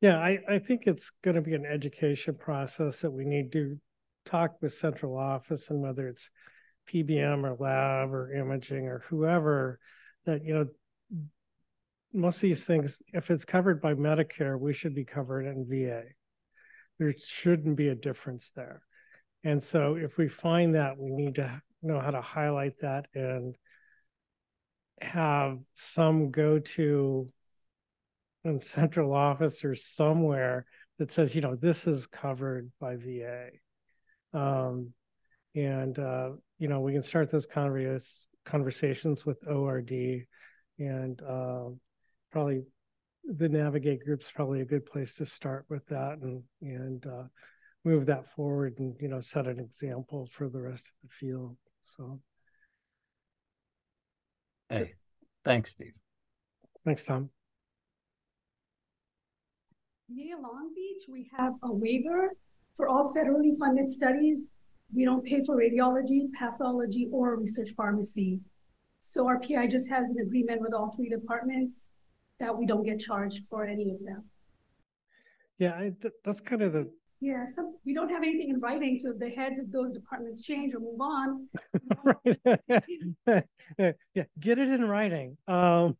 Yeah, I I think it's going to be an education process that we need to talked with central office and whether it's PBM or lab or imaging or whoever, that, you know, most of these things, if it's covered by Medicare, we should be covered in VA. There shouldn't be a difference there. And so if we find that, we need to know how to highlight that and have some go to in central office or somewhere that says, you know, this is covered by VA. Um, and, uh, you know, we can start those converse, conversations with ORD and uh, probably the Navigate group's probably a good place to start with that and, and uh, move that forward and, you know, set an example for the rest of the field. So. Hey, thanks, Steve. Thanks, Tom. VA Long Beach, we have a waiver for all federally funded studies. We don't pay for radiology, pathology, or research pharmacy. So our PI just has an agreement with all three departments that we don't get charged for any of them. Yeah, I, th that's kind of the. Yeah, some we don't have anything in writing, so if the heads of those departments change or move on, [LAUGHS] [LAUGHS] yeah, get it in writing. Um,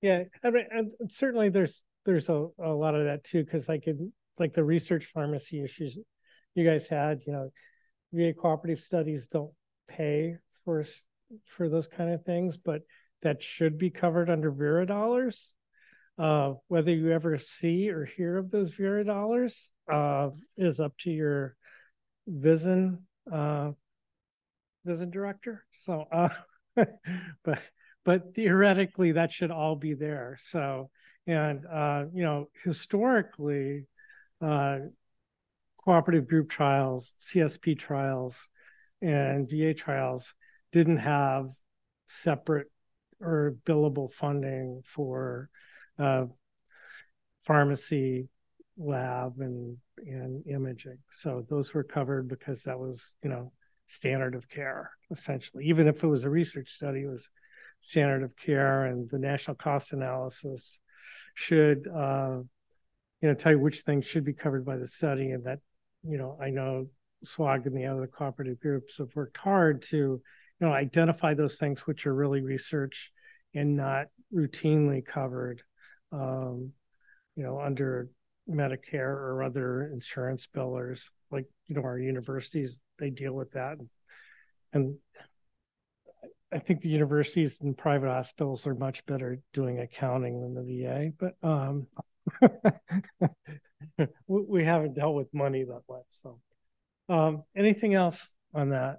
yeah, I mean, and certainly there's there's a, a lot of that too, because like in like the research pharmacy issues you guys had, you know, VA cooperative studies don't pay for for those kind of things, but that should be covered under VERA dollars. Uh, whether you ever see or hear of those VERA dollars uh, is up to your VISN uh, VISN director. So, uh, [LAUGHS] but but theoretically, that should all be there. So, and uh, you know, historically, uh, cooperative group trials, CSP trials, and VA trials didn't have separate or billable funding for uh, pharmacy, lab, and and imaging. So those were covered because that was you know standard of care essentially. Even if it was a research study, it was standard of care, and the national cost analysis should uh, you know tell you which things should be covered by the study, and that you know I know SWOG and the other cooperative groups have worked hard to you know identify those things which are really research and not routinely covered um, you know, under Medicare or other insurance billers. Like, you know, our universities, they deal with that. And I think the universities and private hospitals are much better doing accounting than the VA, but um, [LAUGHS] we haven't dealt with money that way. So, um, anything else on that?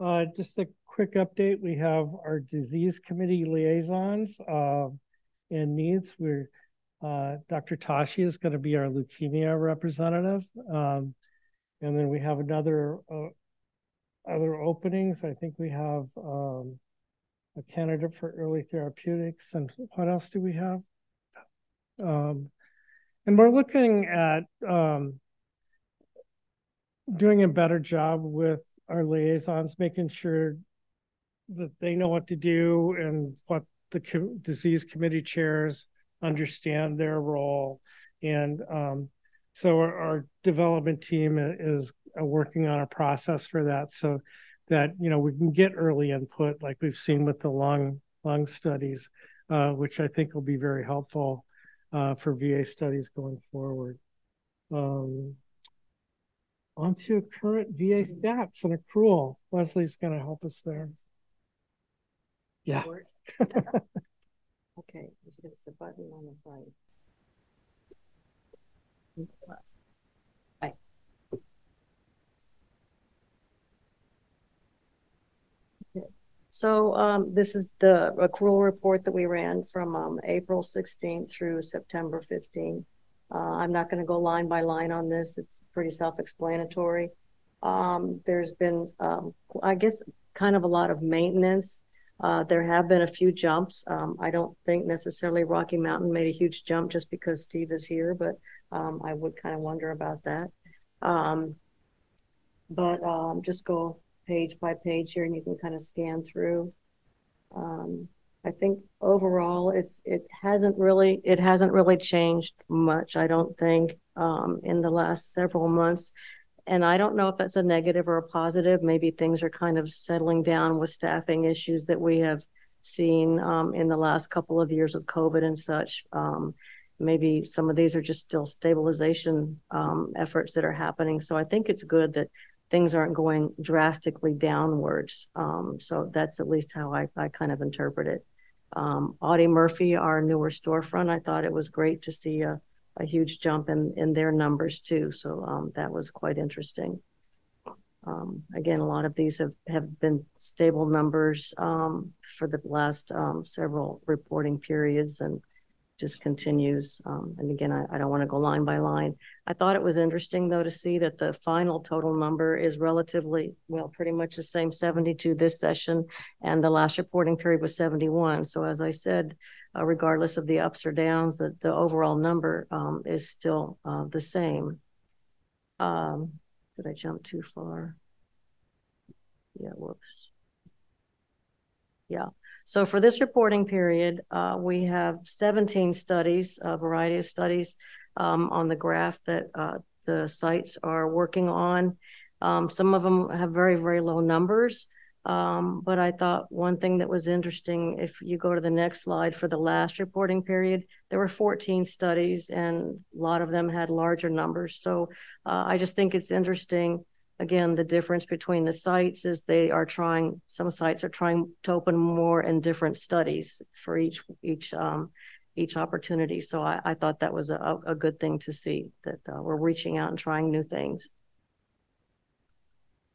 Uh, just a quick update. We have our disease committee liaisons uh, and needs. We're uh, Dr. Tashi is going to be our leukemia representative. Um, and then we have another uh, other openings. I think we have um, a candidate for early therapeutics. And what else do we have? Um, and we're looking at um, doing a better job with our liaisons, making sure that they know what to do and what the co- disease committee chairs understand their role. And um, so our, our, development team is uh, working on a process for that so that you know we can get early input like we've seen with the lung lung studies, uh, which I think will be very helpful uh, for VA studies going forward. Um, onto current VA stats and accrual. Leslie's going to help us there. Yeah. [LAUGHS] okay, this is the button on the right. Right. So um, this is the accrual report that we ran from um, April 16th through September 15th. Uh, I'm not going to go line by line on this. It's pretty self-explanatory. Um, there's been, um, I guess, kind of a lot of maintenance uh, there have been a few jumps. Um, I don't think necessarily Rocky Mountain made a huge jump just because Steve is here, but um, I would kind of wonder about that. But just go page by page here, and you can kind of scan through. Um, I think overall, it's it hasn't really it hasn't really changed much. I don't think. um, in the last several months. And I don't know if that's a negative or a positive. Maybe things are kind of settling down with staffing issues that we have seen um, in the last couple of years of COVID and such. Um, maybe some of these are just still stabilization um, efforts that are happening. So I think it's good that things aren't going drastically downwards. Um, so that's at least how I, I kind of interpret it. Um, Audie Murphy, our newer storefront, I thought it was great to see a, a huge jump in, in their numbers too. So um, that was quite interesting. Um, again, a lot of these have, have been stable numbers um, for the last um, several reporting periods and just continues. Um, and again, I, I don't want to go line by line. I thought it was interesting though to see that the final total number is relatively, well, pretty much the same 72 this session and the last reporting period was 71. So as I said, uh, regardless of the ups or downs, that the overall number um, is still uh, the same. Um, did I jump too far? Yeah, whoops. Yeah. So for this reporting period, uh, we have 17 studies, a variety of studies um, on the graph that uh, the sites are working on. Um, some of them have very, very low numbers. Um, but I thought one thing that was interesting, if you go to the next slide for the last reporting period, there were 14 studies and a lot of them had larger numbers. So uh, I just think it's interesting Again, the difference between the sites is they are trying, some sites are trying to open more and different studies for each, each, um, each opportunity. So I, I thought that was a, a good thing to see that uh, we're reaching out and trying new things.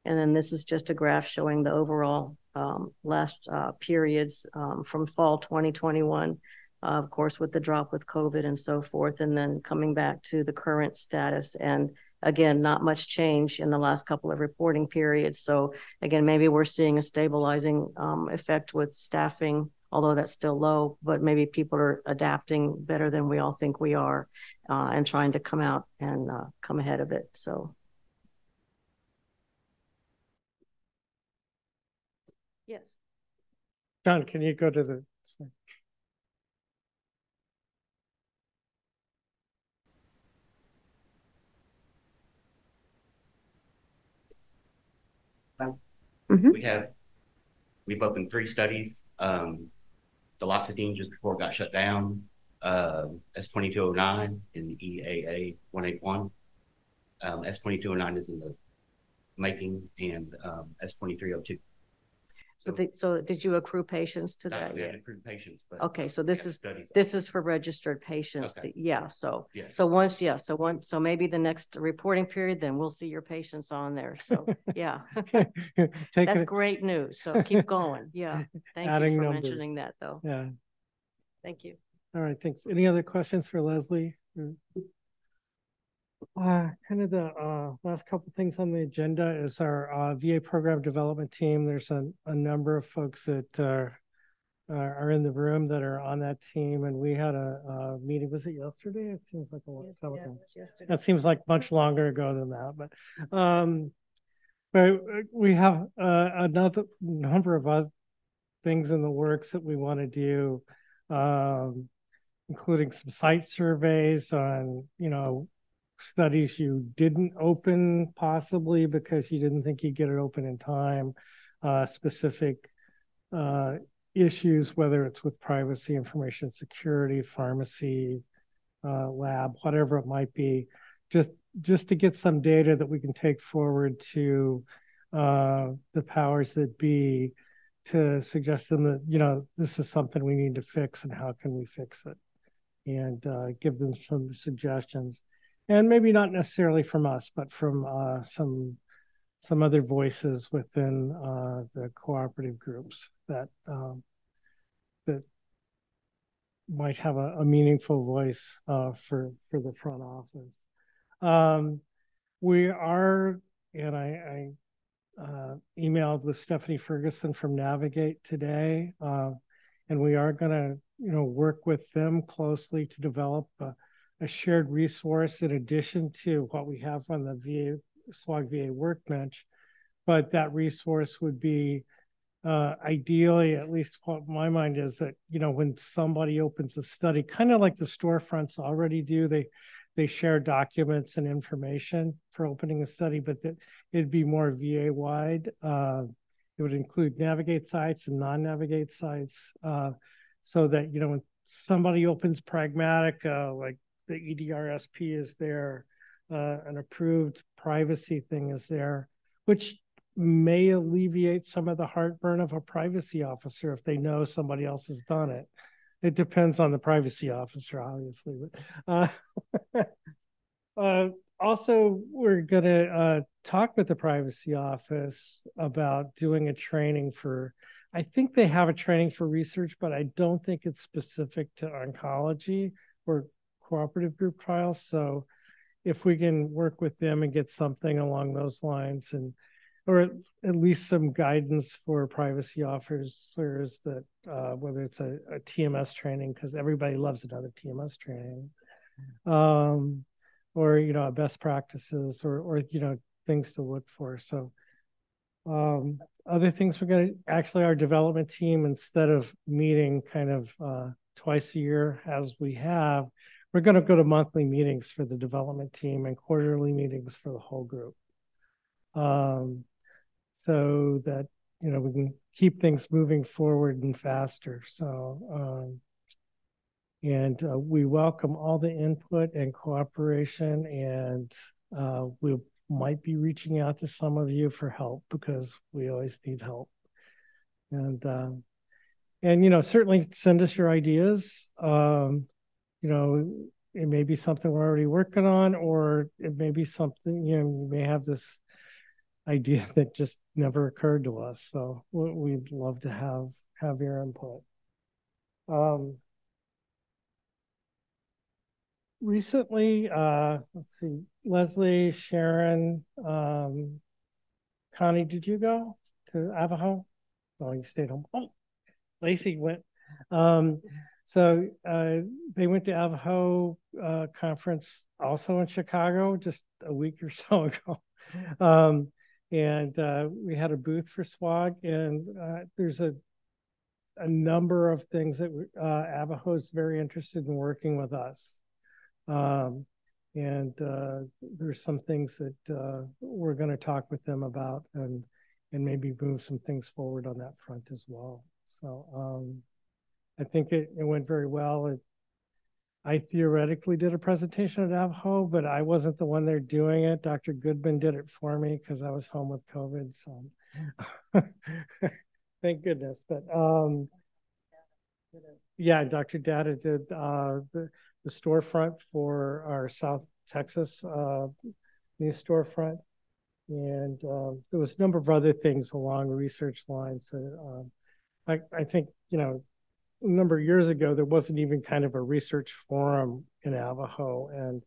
And then this is just a graph showing the overall um, last uh, periods um, from fall 2021, uh, of course, with the drop with COVID and so forth, and then coming back to the current status and Again, not much change in the last couple of reporting periods. So again, maybe we're seeing a stabilizing um, effect with staffing, although that's still low, but maybe people are adapting better than we all think we are uh, and trying to come out and uh, come ahead of it. So. Yes. John, can you go to the Mm-hmm. We have, we've opened three studies. Um, duloxetine just before it got shut down, uh, S2209 in EAA 181. Um, S2209 is in the making and um, S2302. So, the, so did you accrue patients to that? Yeah, accrued patients. But okay, so this is this is for registered patients. Okay. That, yeah. So yes. so once yeah, so one so maybe the next reporting period, then we'll see your patients on there. So [LAUGHS] yeah, [LAUGHS] that's great news. So keep going. Yeah, [LAUGHS] thank you for numbers. mentioning that though. Yeah, thank you. All right, thanks. Any other questions for Leslie? Uh, kind of the uh, last couple things on the agenda is our uh, VA program development team. There's a, a number of folks that uh, are in the room that are on that team, and we had a, a meeting. Was it yesterday? It seems like a long time ago. That seems like much longer ago than that, but um, but we have uh, another number of other things in the works that we want to do, um, including some site surveys on you know studies you didn't open possibly because you didn't think you'd get it open in time, uh, specific uh, issues, whether it's with privacy, information security, pharmacy, uh, lab, whatever it might be, just just to get some data that we can take forward to uh, the powers that be to suggest them that you know this is something we need to fix and how can we fix it? And uh, give them some suggestions and maybe not necessarily from us, but from uh, some some other voices within uh, the cooperative groups that um, that might have a, a meaningful voice uh, for for the front office. Um, we are, and I, I uh, emailed with Stephanie Ferguson from Navigate today, uh, and we are going to, you know, work with them closely to develop a shared resource in addition to what we have on the VA SWOG VA workbench, but that resource would be uh, ideally, at least what my mind is that you know when somebody opens a study, kind of like the storefronts already do, they they share documents and information for opening a study, but that it'd be more VA wide. Uh, it would include navigate sites and non-navigate sites, uh, so that you know when somebody opens Pragmatica, like the EDRSP is there, uh, an approved privacy thing is there, which may alleviate some of the heartburn of a privacy officer if they know somebody else has done it. It depends on the privacy officer, obviously. But, uh, [LAUGHS] uh, also, we're going to uh, talk with the privacy office about doing a training for. I think they have a training for research, but I don't think it's specific to oncology or cooperative group trials. So, if we can work with them and get something along those lines and or at least some guidance for privacy officers that uh, whether it's a, a TMS training because everybody loves another TMS training, um, or you know best practices or or you know things to look for. So um, other things we're going to actually our development team instead of meeting kind of uh, twice a year as we have, we're going to go to monthly meetings for the development team and quarterly meetings for the whole group. Um, so that you know we can keep things moving forward and faster. So um, and uh, we welcome all the input and cooperation, and uh, we might be reaching out to some of you for help because we always need help. And uh, and you know certainly send us your ideas. Um, you know it may be something we're already working on, or it may be something you know you may have this idea [LAUGHS] that just never occurred to us. So we'd love to have have your input. Um, recently, uh, let's see, Leslie, Sharon, um, Connie, did you go to Avaho? Oh, you stayed home. Oh, Lacey went. Um, so uh, they went to Avaho uh, conference also in Chicago just a week or [LAUGHS] so ago. Um, and uh, we had a booth for SWOG, and uh, there's a a number of things that uh, is very interested in working with us. Um, and uh, there's some things that uh, we're going to talk with them about and and maybe move some things forward on that front as well. So um, I think it, it went very well. It I theoretically did a presentation at Avaho, but I wasn't the one there doing it. Dr. Goodman did it for me because I was home with COVID. So [LAUGHS] thank goodness. But um, yeah, Dr. Data did uh, the, the storefront for our South Texas uh, new storefront. And uh, there was a number of other things along research lines that um, I, I think, you know, a number of years ago, there wasn't even kind of a research forum in Avaho, and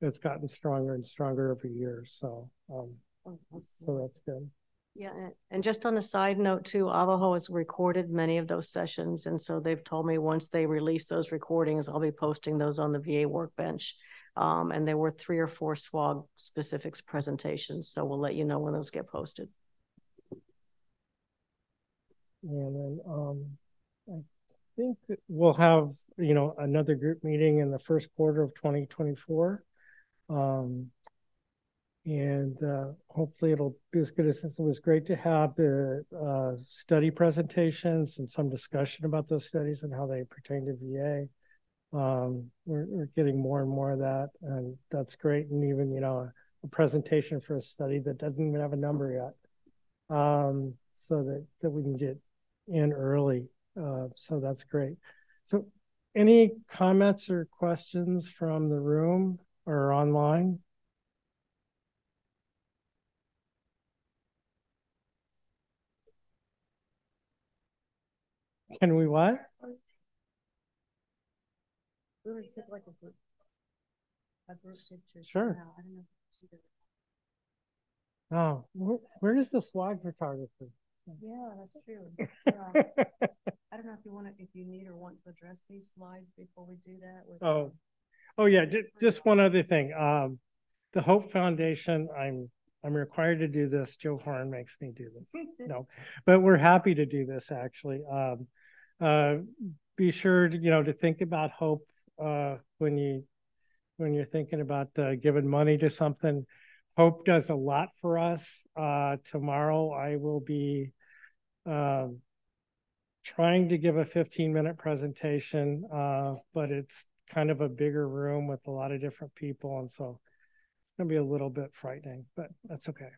it's gotten stronger and stronger every year. So, um, oh, so that's good. Yeah, and just on a side note too, Avaho has recorded many of those sessions, and so they've told me once they release those recordings, I'll be posting those on the VA workbench. Um, and there were three or four SWOG specifics presentations, so we'll let you know when those get posted. And then um, I think we'll have, you know, another group meeting in the first quarter of 2024. Um, and uh, hopefully it'll be as good as it was great to have the uh, study presentations and some discussion about those studies and how they pertain to VA. Um, we're, we're, getting more and more of that, and that's great. And even, you know, a, a presentation for a study that doesn't even have a number yet, um, so that, that we can get in early uh, so that's great. So any comments or questions from the room or online? Can we what? Sure. Oh, where, where is the SWOG photographer? Yeah, that's true. [LAUGHS] Yeah. I don't know if you want to, if you need or want to address these slides before we do that. With oh, oh yeah. Just one other thing. Um, the Hope Foundation. I'm I'm required to do this. Joe Horn makes me do this. [LAUGHS] no, but we're happy to do this actually. Um, uh, be sure to you know to think about hope uh, when you when you're thinking about uh, giving money to something. Hope does a lot for us. Uh, tomorrow I will be um, trying to give a 15 minute presentation, uh, but it's kind of a bigger room with a lot of different people. And so it's going to be a little bit frightening, but that's okay.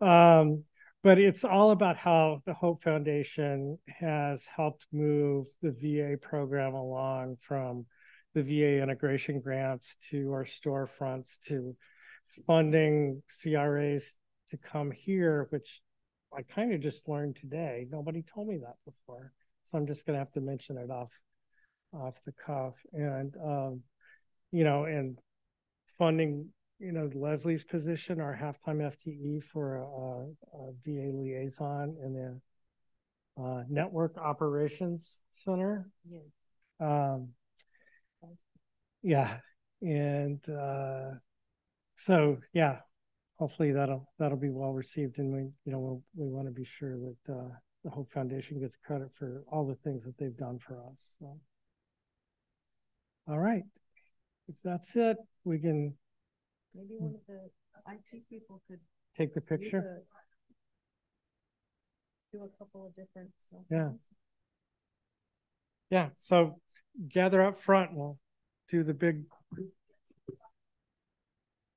Um, but it's all about how the Hope Foundation has helped move the VA program along from the VA integration grants to our storefronts to funding CRAs to come here, which I kind of just learned today. Nobody told me that before. So I'm just going to have to mention it off off the cuff. And, um, you know, and funding, you know, Leslie's position, our halftime FTE for a, a VA liaison in the uh, Network Operations Center. Yes. Um, yeah. And uh, so, yeah, hopefully that'll that'll be well received and we you know we'll, we want to be sure that uh, the hope foundation gets credit for all the things that they've done for us so. All right. If that's it we can maybe one of the IT people could take the picture. do a couple of different yeah. yeah so gather up front we'll do the big